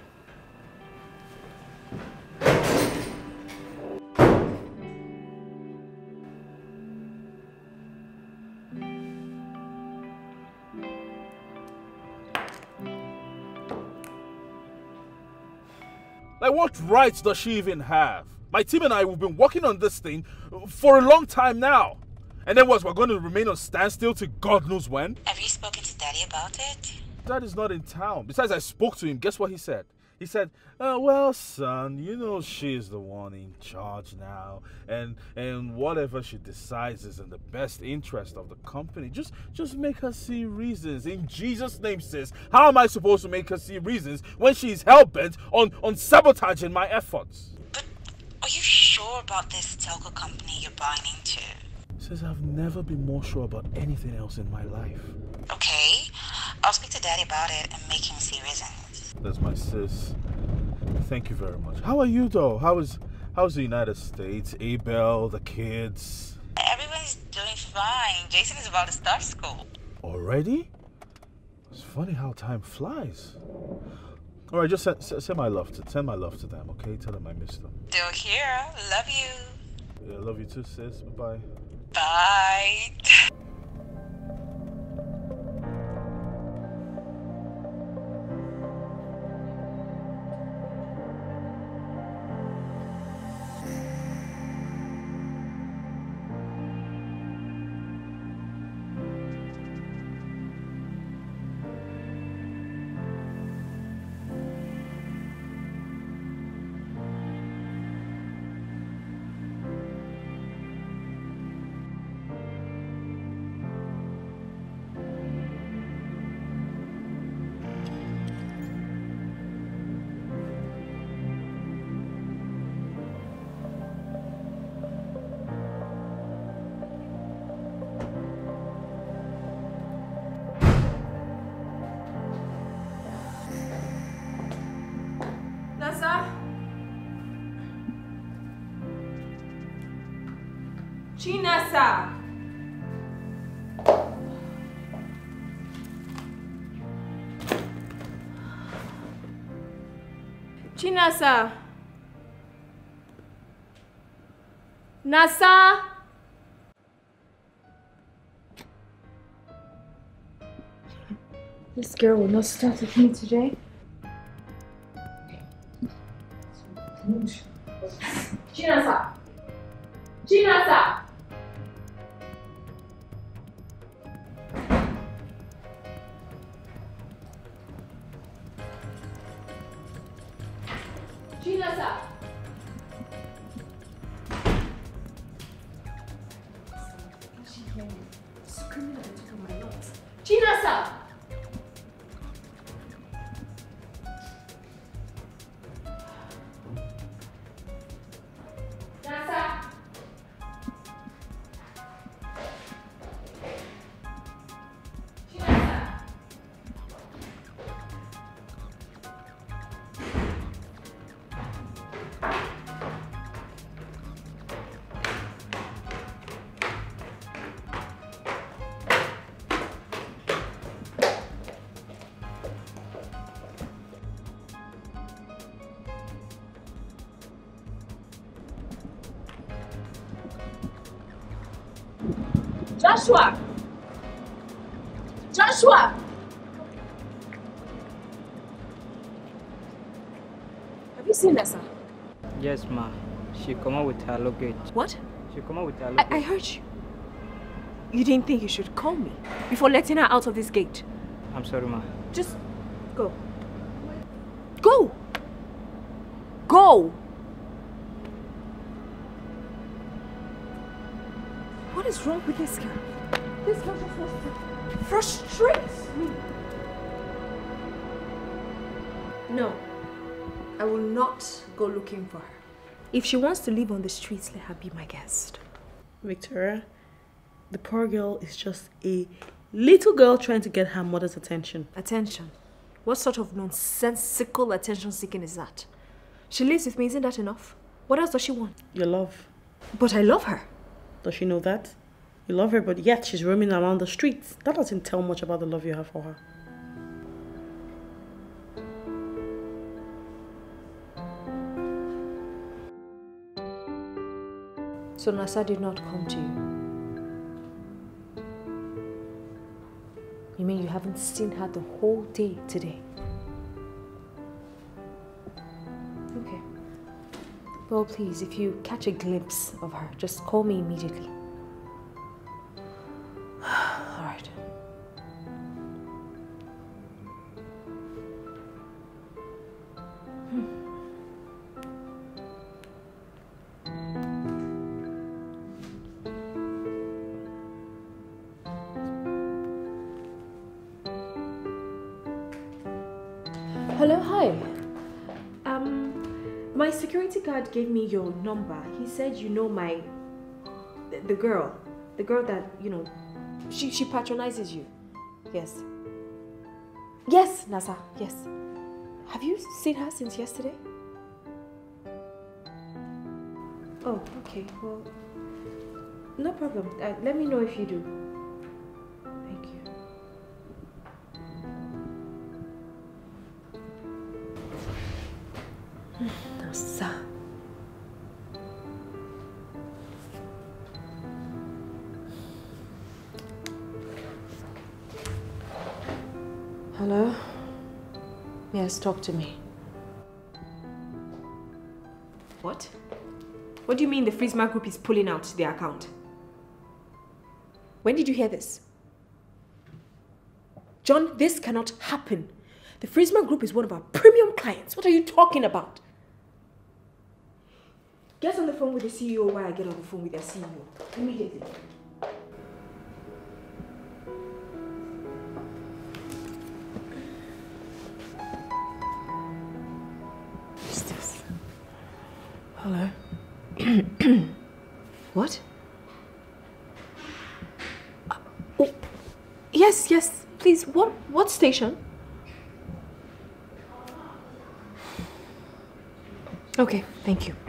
Speaker 14: What rights does she even have? My team and I, we've been working on this thing for a long time now. And then what, we're going to remain on standstill till God knows when?
Speaker 15: Have you spoken to Daddy about it?
Speaker 14: Dad is not in town. Besides, I spoke to him. Guess what he said? He said, uh, "Well, son, you know she's the one in charge now, and and whatever she decides is in the best interest of the company. Just just make her see reasons. In Jesus' name, sis. How am I supposed to make her see reasons when she's hell bent on on sabotaging my efforts?"
Speaker 15: But are you sure about this telco company you're buying into?
Speaker 14: Says I've never been more sure about anything else in my life.
Speaker 15: Okay, I'll speak to Daddy about it and make him see reasons.
Speaker 14: That's my sis. Thank you very much. How are you though? How is how's the United States? Abel, the kids?
Speaker 15: Everyone's doing fine. Jason is about to start school.
Speaker 14: Already? It's funny how time flies. All right, just send, send my love to send my love to them, okay? Tell them I miss them.
Speaker 15: Still here. Love you.
Speaker 14: Yeah, love you too, sis. Bye bye.
Speaker 15: Bye.
Speaker 1: Nasa? Chinasa! Chinasa! Nasa!
Speaker 16: This girl will not start with me today.
Speaker 1: Chinasa! Chinasa! Chinasa! Have you seen
Speaker 17: Yes, ma. She come out with her luggage.
Speaker 1: What?
Speaker 17: She come out with her
Speaker 1: I,
Speaker 17: luggage.
Speaker 1: I heard you. You didn't think you should call me before letting her out of this gate.
Speaker 17: I'm sorry, ma.
Speaker 1: Just go. Go! Go! What is wrong with this girl? This girl just wants to frustrate me. No, I not go looking for her. If she wants to live on the streets, let her be my guest.
Speaker 18: Victoria, the poor girl is just a little girl trying to get her mother's attention.
Speaker 1: Attention? What sort of nonsensical attention seeking is that? She lives with me, isn't that enough? What else does she want?
Speaker 18: Your love.
Speaker 1: But I love her.
Speaker 18: Does she know that? You love her, but yet she's roaming around the streets. That doesn't tell much about the love you have for her.
Speaker 1: So Nasa did not come to you. You mean you haven't seen her the whole day today? Okay. Well, please, if you catch a glimpse of her, just call me immediately. Gave me your number. He said you know my the, the girl, the girl that you know, she she patronizes you. Yes. Yes, Nasa. Yes. Have you seen her since yesterday? Oh, okay. Well, no problem. Uh, let me know if you do. Talk to me. What? What do you mean the Frisma group is pulling out their account? When did you hear this? John, this cannot happen. The Frisma group is one of our premium clients. What are you talking about? Get on the phone with the CEO while I get on the phone with their CEO. Immediately. Station? Okay, thank you.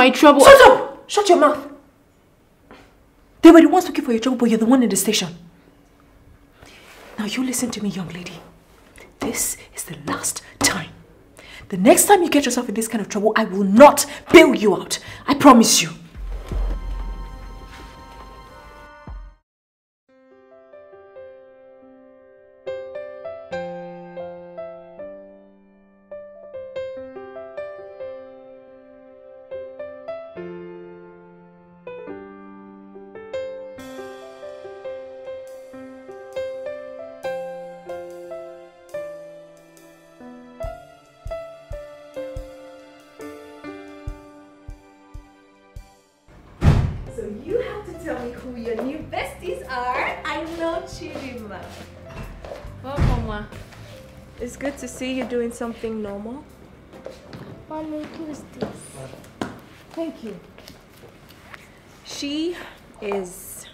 Speaker 12: My trouble.
Speaker 1: Shut up! Shut your mouth! They were the ones looking for your trouble, but you're the one in the station. Now you listen to me, young lady. This is the last time. The next time you get yourself in this kind of trouble, I will not bail you out. I promise you. Something normal.
Speaker 10: Mommy, who is this?
Speaker 1: Thank you. She is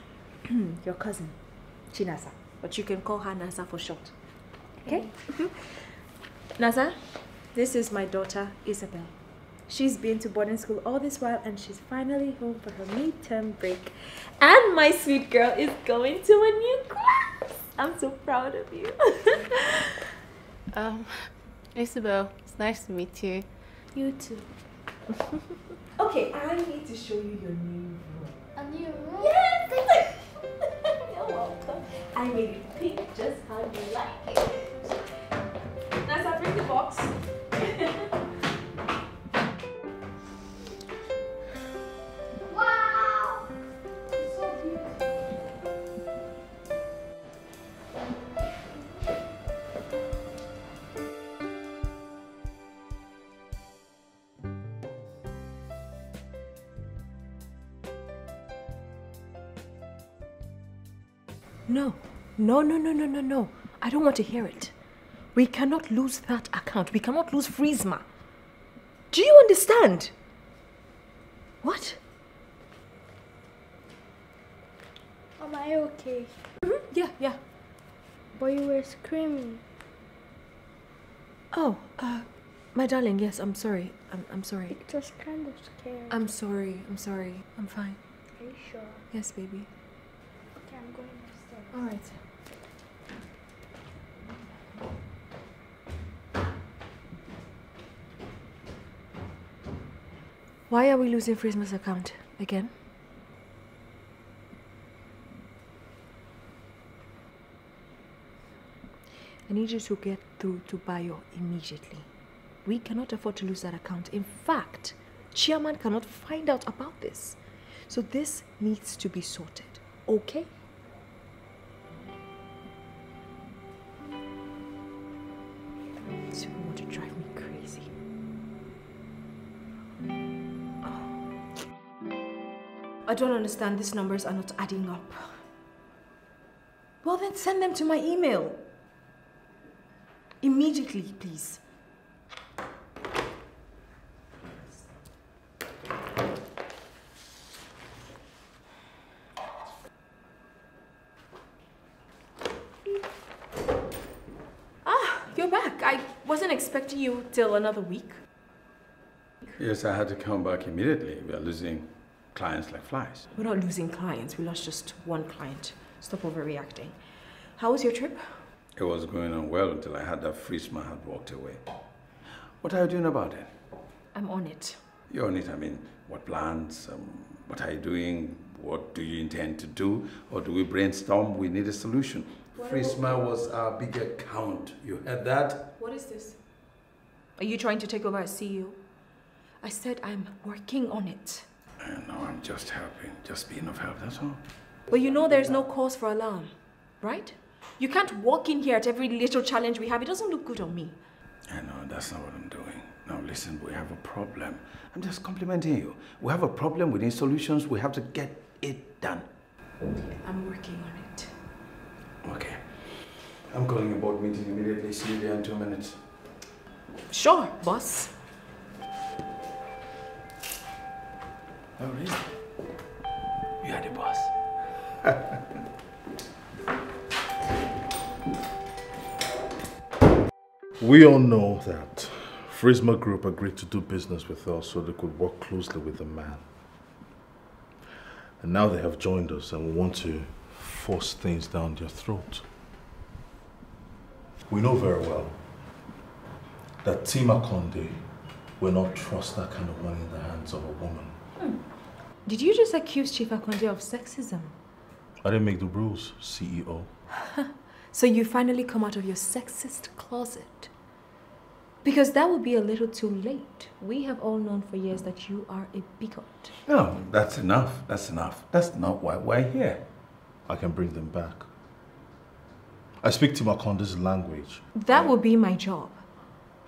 Speaker 1: your cousin, Chinasa, but you can call her Nasa for short. Okay? Nasa, this is my daughter, Isabel. She's been to boarding school all this while and she's finally home for her midterm break. And my sweet girl is going to a new class. I'm so proud of you.
Speaker 12: Um, Isabel, it's nice to meet you.
Speaker 1: You too. okay, I need to show you your new room.
Speaker 10: A new room?
Speaker 1: Yes! You're welcome. I made it pink just how you like it. Nasa, bring the box. no, no, no, no, no, no. I don't want to hear it. We cannot lose that account. We cannot lose Frisma. Do you understand? What?
Speaker 10: Am I okay?
Speaker 1: Yeah, yeah.
Speaker 10: But you were screaming.
Speaker 1: Oh, uh, my darling, yes, I'm sorry. I'm, I'm sorry.
Speaker 10: It was kind of scary.
Speaker 1: I'm sorry. I'm sorry. I'm fine.
Speaker 10: Are you sure?
Speaker 1: Yes, baby.
Speaker 10: Okay, I'm going upstairs.
Speaker 1: All right. Why are we losing Frisma's account again? I need you to get through to Bayo immediately. We cannot afford to lose that account. In fact, chairman cannot find out about this. So this needs to be sorted. Okay? Don't understand. These numbers are not adding up. Well, then send them to my email. Immediately, please. Ah, you're back. I wasn't expecting you till another week.
Speaker 3: Yes, I had to come back immediately. We are losing clients like flies.
Speaker 1: We're not losing clients. We lost just one client. Stop overreacting. How was your trip?
Speaker 3: It was going on well until I had that Frisma had walked away. What are you doing about it?
Speaker 1: I'm on it.
Speaker 3: You're on it, I mean, what plans? Um, what are you doing? What do you intend to do? Or do we brainstorm? We need a solution. Frisma was our big account. You heard that?
Speaker 1: What is this? Are you trying to take over as CEO? I said I'm working on it.
Speaker 3: I know, I'm just helping. Just being of help, that's all.
Speaker 1: But you know there's no cause for alarm, right? You can't walk in here at every little challenge we have. It doesn't look good on me.
Speaker 3: I know, that's not what I'm doing. Now listen, we have a problem. I'm just complimenting you. We have a problem, we need solutions, we have to get it done.
Speaker 1: I'm working on it.
Speaker 3: Okay. I'm calling a board meeting immediately. See you there in two minutes.
Speaker 1: Sure, boss.
Speaker 3: Oh, really? You are the boss.
Speaker 11: We all know that Frisma Group agreed to do business with us so they could work closely with the man. And now they have joined us and we want to force things down their throat. We know very well that Tima Konde will not trust that kind of money in the hands of a woman.
Speaker 1: Did you just accuse Chief Akonde of sexism?
Speaker 11: I didn't make the rules, CEO.
Speaker 1: So you finally come out of your sexist closet? Because that will be a little too late. We have all known for years that you are a bigot.
Speaker 3: No, that's enough. That's enough. That's not why we're here.
Speaker 11: I can bring them back. I speak Tima Konde's language.
Speaker 1: That will be my job.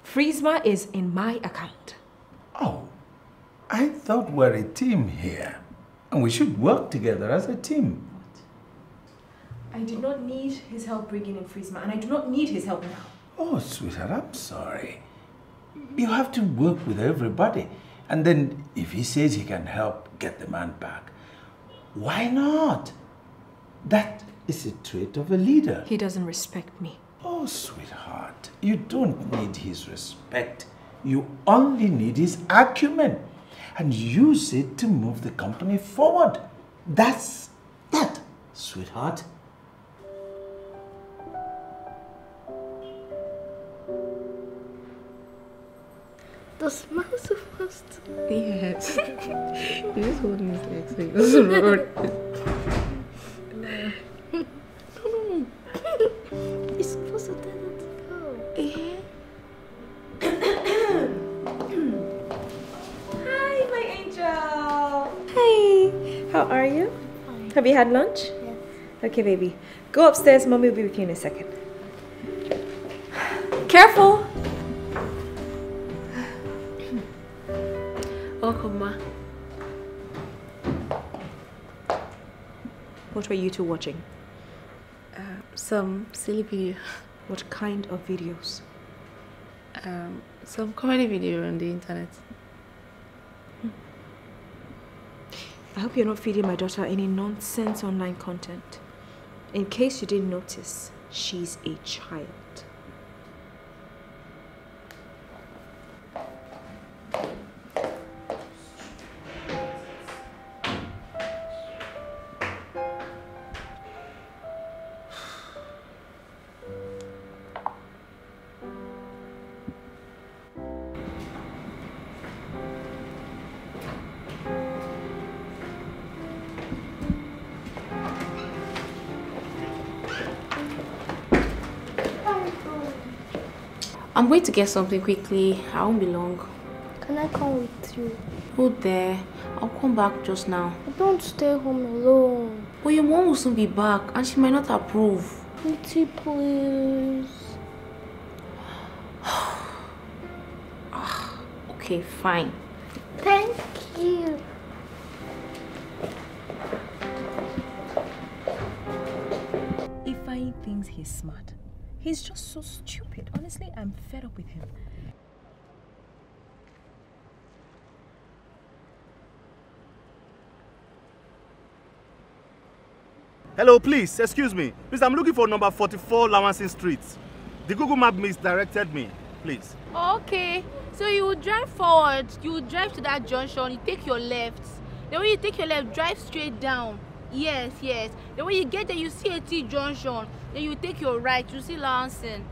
Speaker 1: Frisma is in my account.
Speaker 3: Oh, I thought we're a team here. And we should work together as a team.
Speaker 1: I did not need his help bringing in Frisma, and I do not need his help now.
Speaker 3: Oh, sweetheart, I'm sorry. You have to work with everybody. And then if he says he can help get the man back, why not? That is a trait of a leader.
Speaker 1: He doesn't respect me.
Speaker 3: Oh, sweetheart, you don't need his respect. You only need his acumen and use it to move the company forward. That's that, sweetheart.
Speaker 8: The smell so fast. Yes. you just hold me like so it doesn't run.
Speaker 1: Have you had lunch? Yes. Okay, baby. Go upstairs. Mommy will be with you in a second. Careful.
Speaker 8: Welcome, ma.
Speaker 1: What were you two watching?
Speaker 8: Uh, some silly video.
Speaker 1: What kind of videos?
Speaker 8: Um, some comedy video on the internet.
Speaker 1: I hope you're not feeding my daughter any nonsense online content. In case you didn't notice, she's a child.
Speaker 12: I'm going to get something quickly. I won't be long.
Speaker 10: Can I come with you?
Speaker 12: Hold there. I'll come back just now.
Speaker 10: I don't stay home alone.
Speaker 12: But your mom will soon be back and she might not approve.
Speaker 10: Pretty, please.
Speaker 12: Okay, fine.
Speaker 10: Thank you.
Speaker 1: Ifeanyi thinks he's smart. He's just so stupid. Honestly, I'm fed up with him.
Speaker 5: Hello, please, excuse me. Please, I'm looking for number 44 Lawansin Street. The Google map misdirected me, please.
Speaker 12: Okay, so you drive forward, you drive to that junction, you take your left. Then when you take your left, drive straight down. Yes, yes. Then when you get there, you see a T junction. Then you take your right, you see Lansing.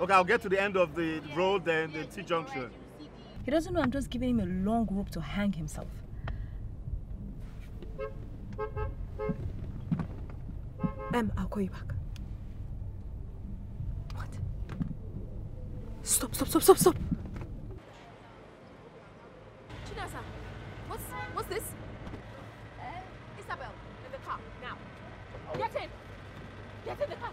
Speaker 5: Okay, I'll get to the end of the road, then the T junction.
Speaker 1: He doesn't know I'm just giving him a long rope to hang himself. Um, I'll call you back. What? Stop, stop, stop, stop, stop!
Speaker 12: Chinasa, what's, what's this? Uh, Isabel, in the car, now. Get in! Get in the car!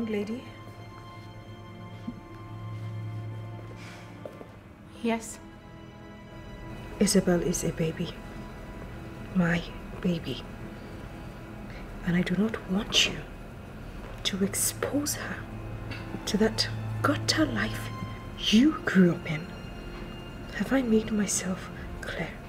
Speaker 1: Young lady,
Speaker 12: Yes.
Speaker 1: Isabel is a baby. My baby. And I do not want you to expose her to that gutter life you grew up in. Have I made myself clear?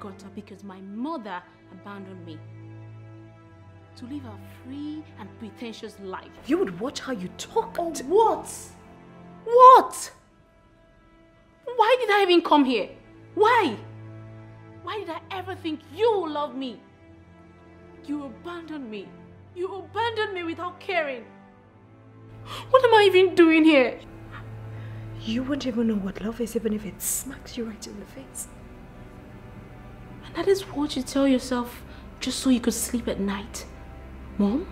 Speaker 12: Gutter because my mother abandoned me. To live a free and pretentious life.
Speaker 1: You would watch how you talk.
Speaker 12: Oh, what? What? Why did I even come here? Why? Why did I ever think you will love me? You abandoned me. You abandoned me without caring. What am I even doing here?
Speaker 1: You won't even know what love is even if it smacks you right in the face.
Speaker 12: And that is what you tell yourself just so you could sleep at night. Mom?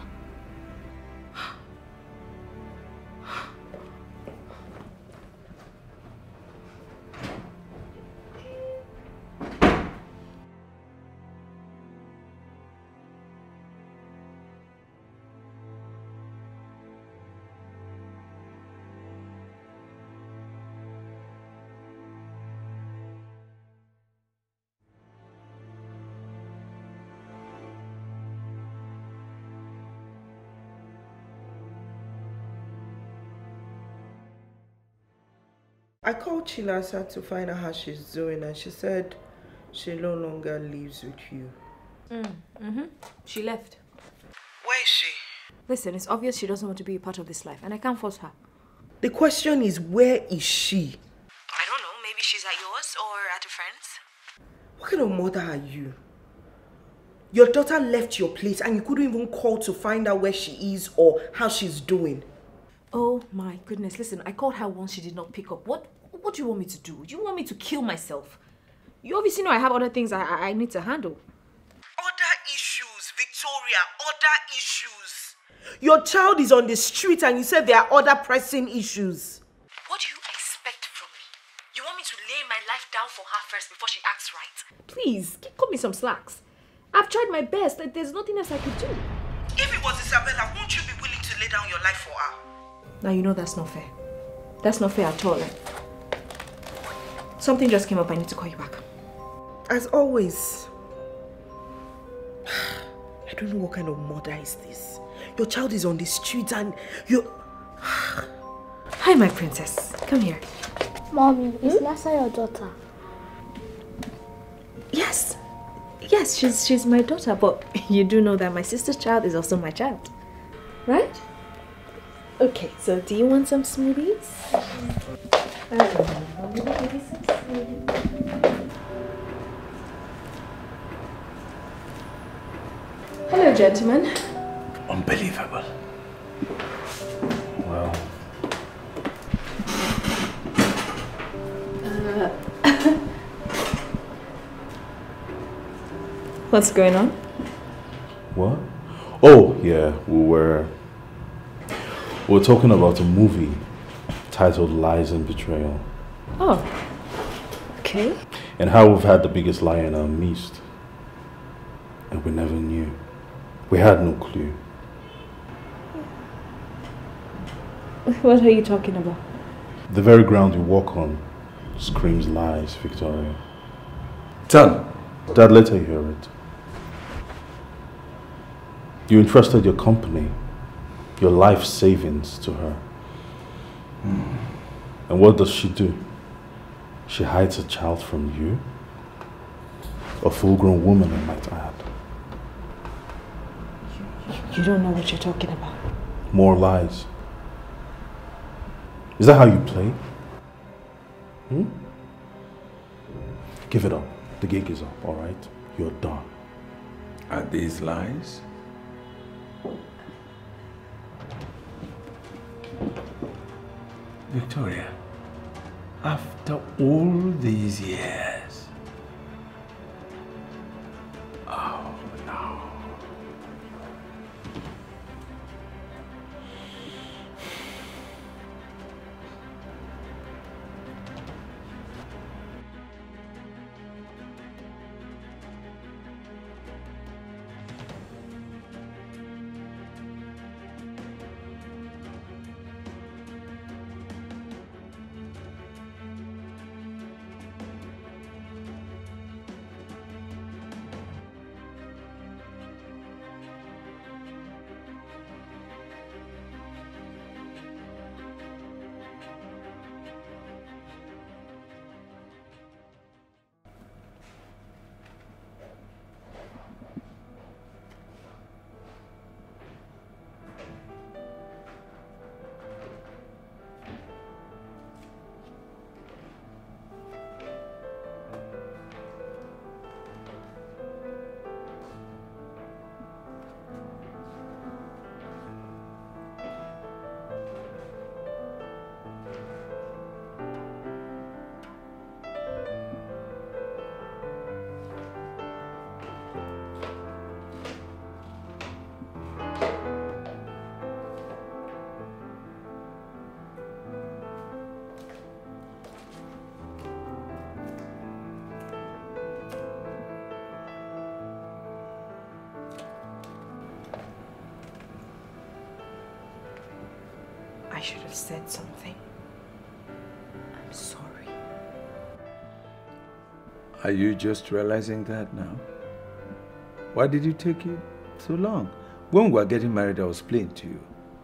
Speaker 4: I called Chinasa to find out how she's doing, and she said she no longer lives with you.
Speaker 1: Mm, mm-hmm. She left.
Speaker 4: Where is she?
Speaker 1: Listen, it's obvious she doesn't want to be a part of this life, and I can't force her.
Speaker 4: The question is, where is she?
Speaker 19: I don't know. Maybe she's at yours or at a friend's.
Speaker 4: What kind of mother are you? Your daughter left your place and you couldn't even call to find out where she is or how she's doing.
Speaker 1: Oh my goodness, listen, I called her once she did not pick up. What what do you want me to do? Do you want me to kill myself? You obviously know I have other things I, I I need to handle.
Speaker 4: Other issues, Victoria, other issues. Your child is on the street and you said there are other pressing issues.
Speaker 19: What do you expect from me? You want me to lay my life down for her first before she acts right?
Speaker 1: Please, cut me some slacks. I've tried my best. Like, There's nothing else I could do.
Speaker 4: If it was Isabella, won't you be willing to lay down your life for her?
Speaker 1: Now you know that's not fair. That's not fair at all. Like, something just came up. I need to call you back.
Speaker 4: As always. I don't know what kind of mother is this. Your child is on the street and you.
Speaker 1: Hi, my princess. Come here.
Speaker 10: Mommy, is hmm? Nasa your daughter?
Speaker 1: Yes. Yes, she's she's my daughter, but you do know that my sister's child is also my child. Right? Okay, so do you want some smoothies? Mm-hmm. Hello, gentlemen.
Speaker 3: Unbelievable.
Speaker 11: Wow.
Speaker 1: Uh, What's going on?
Speaker 11: What? Oh, yeah, we were we were talking about a movie titled Lies and Betrayal
Speaker 1: Oh. Okay.
Speaker 11: and how we've had the biggest lie in our midst. And we never knew. We had no clue.
Speaker 1: What are you talking about?
Speaker 11: The very ground we walk on screams lies, Victoria.
Speaker 3: Son.
Speaker 11: Dad, let her hear it. You entrusted your company, your life savings to her. And what does she do? She hides a child from you? A full grown woman, I might add.
Speaker 1: You don't know what you're talking about.
Speaker 11: More lies. Is that how you play? Hmm? Give it up. The gig is up, alright? You're done.
Speaker 3: Are these lies? Victoria, after all these years. Oh
Speaker 1: said something. I'm sorry.
Speaker 3: Are you just realizing that now? Why did it take you so long? When we were getting married, I was plain to you.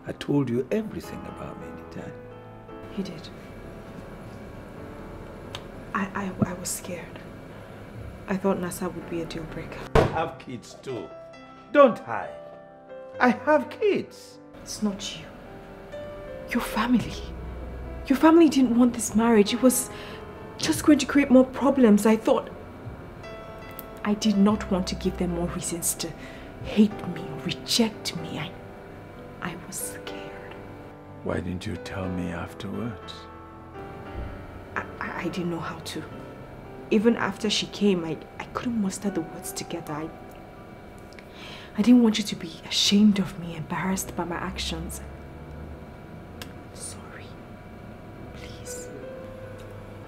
Speaker 3: I told you everything about me, didn't I?
Speaker 1: You did. I, I, I was scared. I thought Nasa would be a deal breaker.
Speaker 3: I have kids too. Don't hide. I have kids.
Speaker 1: It's not you. Your family. Your family didn't want this marriage. It was just going to create more problems. I thought. I did not want to give them more reasons to hate me or reject me. I, I was scared.
Speaker 3: Why didn't you tell me afterwards?
Speaker 1: I, I didn't know how to. Even after she came, I, I couldn't muster the words together. I, I didn't want you to be ashamed of me, embarrassed by my actions.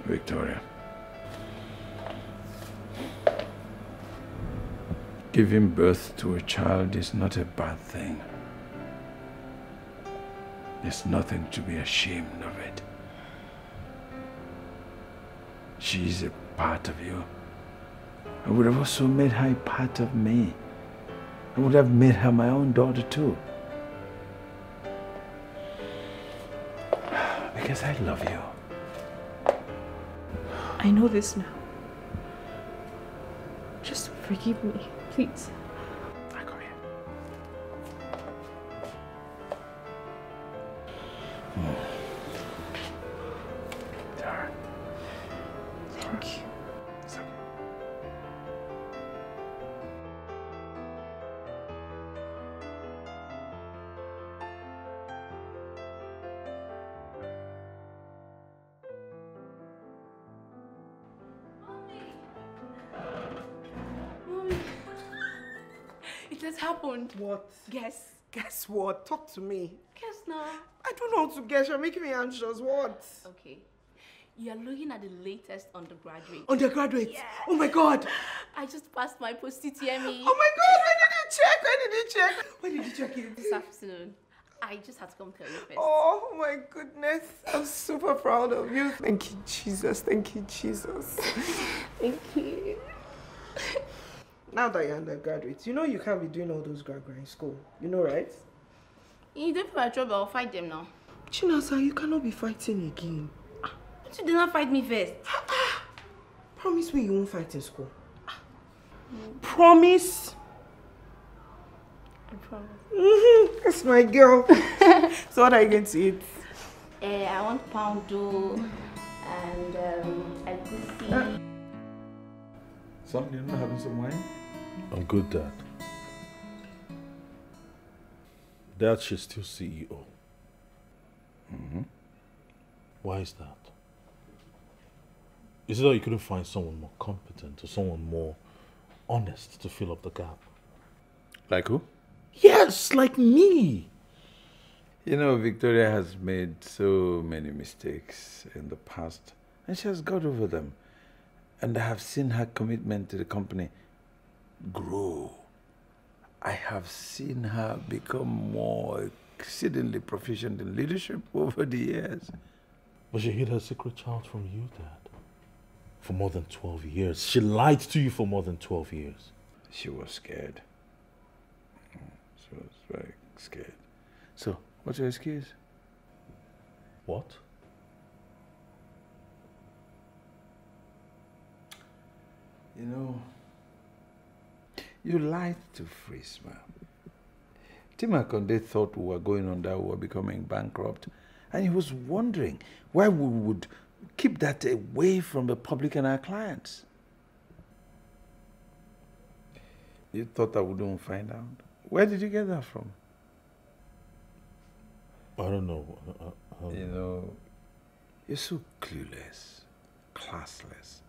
Speaker 3: Victoria. Giving birth to a child is not a bad thing. There's nothing to be ashamed of it. She is a part of you. I would have also made her a part of me. I would have made her my own daughter too. Because I love you.
Speaker 1: I know this now. Just forgive me, please.
Speaker 12: Guess
Speaker 4: what? Talk to me.
Speaker 12: Guess now.
Speaker 4: I don't know how to guess. You're making me anxious. What?
Speaker 12: Okay. You are looking at the latest undergraduate.
Speaker 4: Undergraduate? Oh my god!
Speaker 12: I just passed my post UTME.
Speaker 4: Oh my god, when did you check? When did you check? When did you check it?
Speaker 12: This afternoon. I just had to come tell you first.
Speaker 4: Oh my goodness. I'm super proud of you. Thank you, Jesus. Thank you, Jesus.
Speaker 12: Thank you.
Speaker 4: Now that you're undergraduate, you know you can't be doing all those gra gra in school. You know, right?
Speaker 12: You don't feel trouble, I'll fight them now.
Speaker 4: Chinasa, you cannot be fighting again.
Speaker 12: But you did not fight me first.
Speaker 4: Promise me you won't fight in school. Promise?
Speaker 12: I promise.
Speaker 4: Mm-hmm. That's my girl. so what are you going to eat?
Speaker 12: Uh, I want pound dough and um, egusi.
Speaker 3: Son, you're not having some wine?
Speaker 11: I'm good, Dad. Dad, she's still CEO.
Speaker 3: Mm-hmm.
Speaker 11: Why is that? Is it that you couldn't find someone more competent or someone more honest to fill up the gap?
Speaker 3: Like who?
Speaker 11: Yes, like me.
Speaker 3: You know, Victoria has made so many mistakes in the past, and she has got over them. And I have seen her commitment to the company grow. I have seen her become more exceedingly proficient in leadership over the years.
Speaker 11: But she hid her secret child from you, Dad. For more than 12 years. She lied to you for more than 12 years.
Speaker 3: She was scared. She was very scared. So, what's your excuse?
Speaker 11: What?
Speaker 3: You know, you lied to Frisma. Timakonde thought we were going under, we were becoming bankrupt, and he was wondering why we would keep that away from the public and our clients. You thought I wouldn't find out? Where did you get that from?
Speaker 11: I don't know. I- I- I-
Speaker 3: You know, you're so clueless, classless,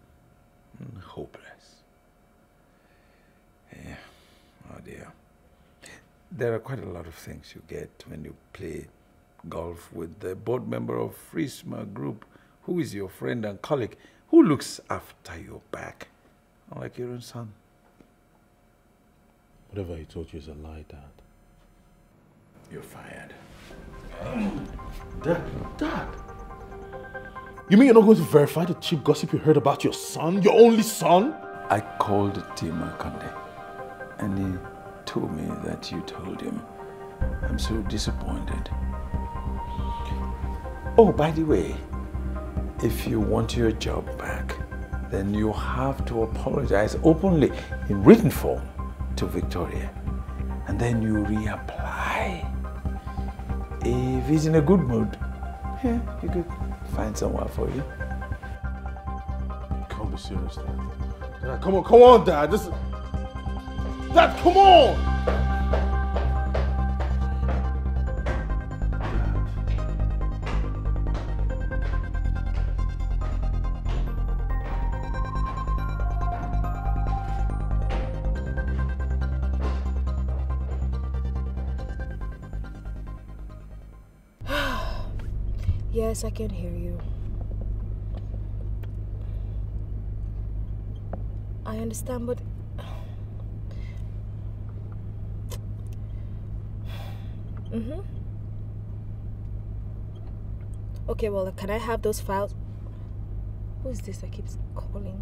Speaker 3: and hopeless. Yeah, oh dear. There are quite a lot of things you get when you play golf with the board member of Frisma Group, who is your friend and colleague, who looks after your back, like your own son.
Speaker 11: Whatever he told you is a lie, Dad.
Speaker 3: You're fired.
Speaker 11: Dad, Dad. You mean you're not going to verify the cheap gossip you heard about your son, your only son?
Speaker 3: I called Tima Konde, and he told me that you told him. I'm so disappointed. Oh, by the way, if you want your job back, then you have to apologize openly in written form to Victoria. And then you reapply. If he's in a good mood, yeah, you could find someone for you.
Speaker 11: Can't be serious, Dad. Dad, come on, come on, Dad. This is... Dad, come on!
Speaker 1: Yes, I can hear you. I understand, but Mm-hmm. Okay, well, can I have those files? Who is this that keeps calling?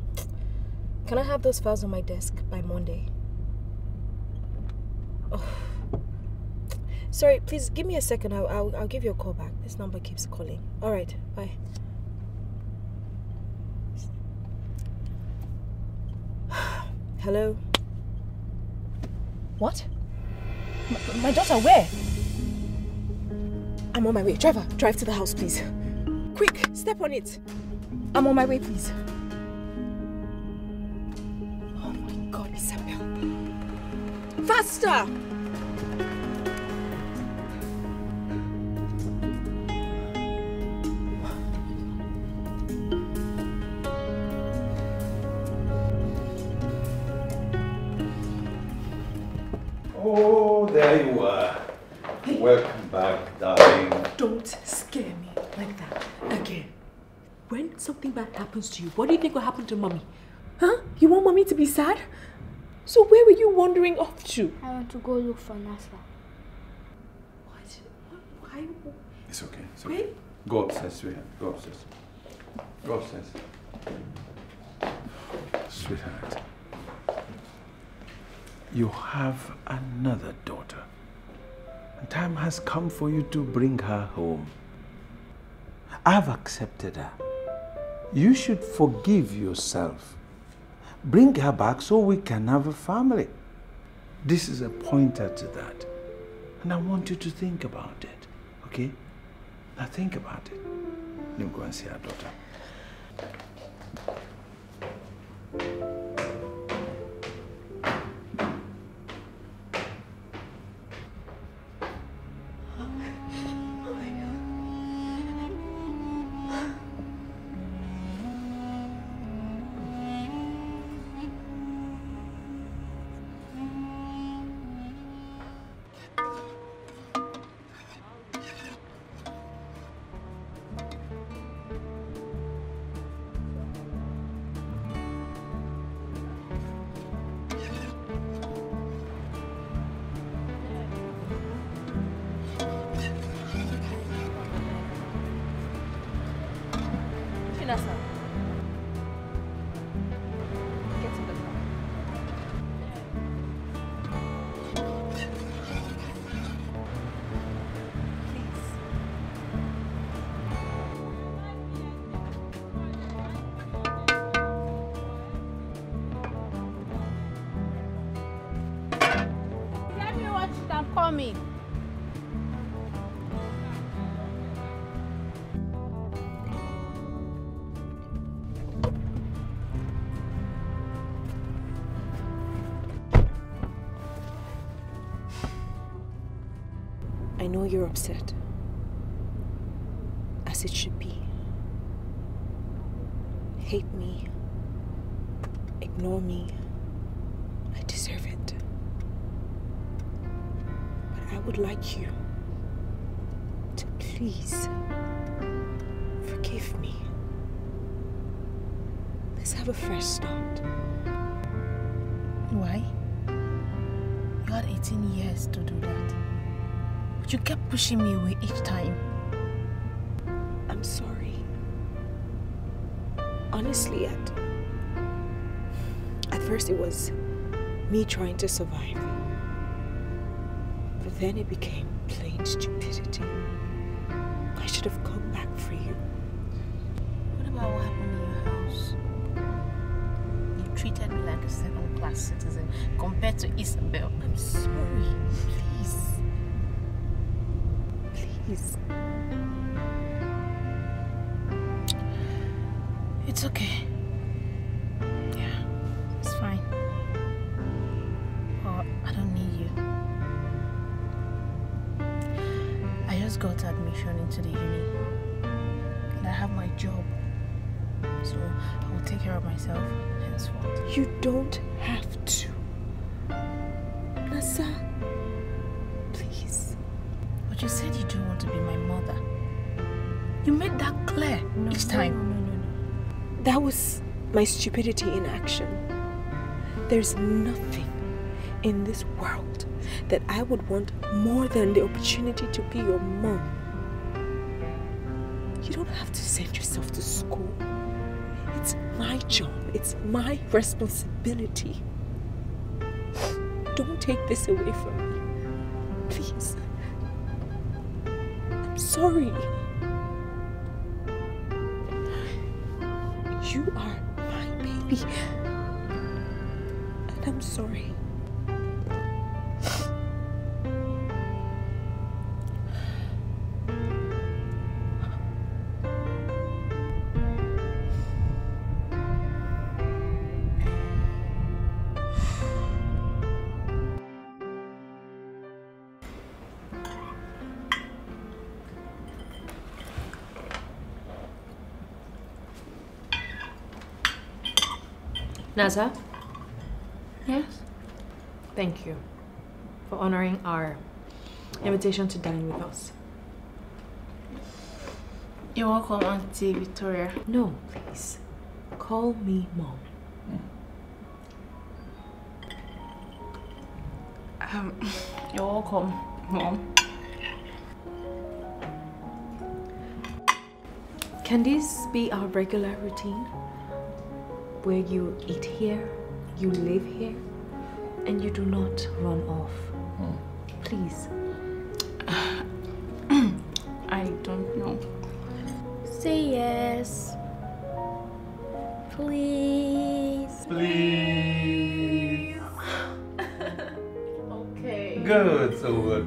Speaker 1: Can I have those files on my desk by Monday? Oh. Sorry, please give me a second. I'll, I'll, I'll give you a call back. This number keeps calling. All right, bye. Hello? What? My daughter, where? I'm on my way. Driver, drive to the house, please. Quick, step on it. I'm on my way, please. Oh my god, Isabel. Faster! Happens to you, what do you think will happen to mommy? Huh? You want mommy to be sad? So where were you wandering off to?
Speaker 10: I want to go look for Nasa.
Speaker 1: Why?
Speaker 3: It's okay. It's okay. Go upstairs, sweetheart. Go upstairs. Go upstairs. Sweetheart, you have another daughter. And time has come for you to bring her home. I've accepted her. You should forgive yourself. Bring her back so we can have a family. This is a pointer to that. And I want you to think about it. Okay? Now think about it. Me go and see our daughter.
Speaker 1: Chinasa. Know you're upset. As it should be. Hate me. Ignore me. I deserve it. But I would like you to please forgive me. Let's have a fresh start.
Speaker 12: Why? You had 18 years to do that. But you kept pushing me away each time.
Speaker 1: I'm sorry. Honestly, at at first it was me trying to survive. But then it became plain stupidity. I should have come back for you.
Speaker 12: What about what happened in your house? You treated me like a second class citizen compared to Isabel.
Speaker 1: I'm sorry. Please. Please.
Speaker 12: It's okay. Yeah, it's fine. Oh, I don't need you. I just got admission into the uni. And I have my job. So I will take care of myself henceforth.
Speaker 1: You don't
Speaker 12: be my mother. You made that clear each time.
Speaker 1: No, no, no, no. That was my stupidity in action. There's nothing, in this world that I would want more than the opportunity to be your mom. You don't have to send yourself to school. It's my job, it's my responsibility. Don't take this away from me. Sorry. You are my baby. And I'm sorry.
Speaker 20: Naza,
Speaker 21: Yes?
Speaker 20: thank you for honoring our invitation to dine with us.
Speaker 8: You're welcome, Auntie Victoria.
Speaker 20: No, please. Call me mom.
Speaker 8: Um, you're welcome, Mom.
Speaker 20: Can this be our regular routine? Where you eat here, you live here, and you do not run off. Hmm. Please.
Speaker 8: I don't know.
Speaker 10: Say yes. Please.
Speaker 3: Please.
Speaker 10: Okay.
Speaker 3: Good, so we'll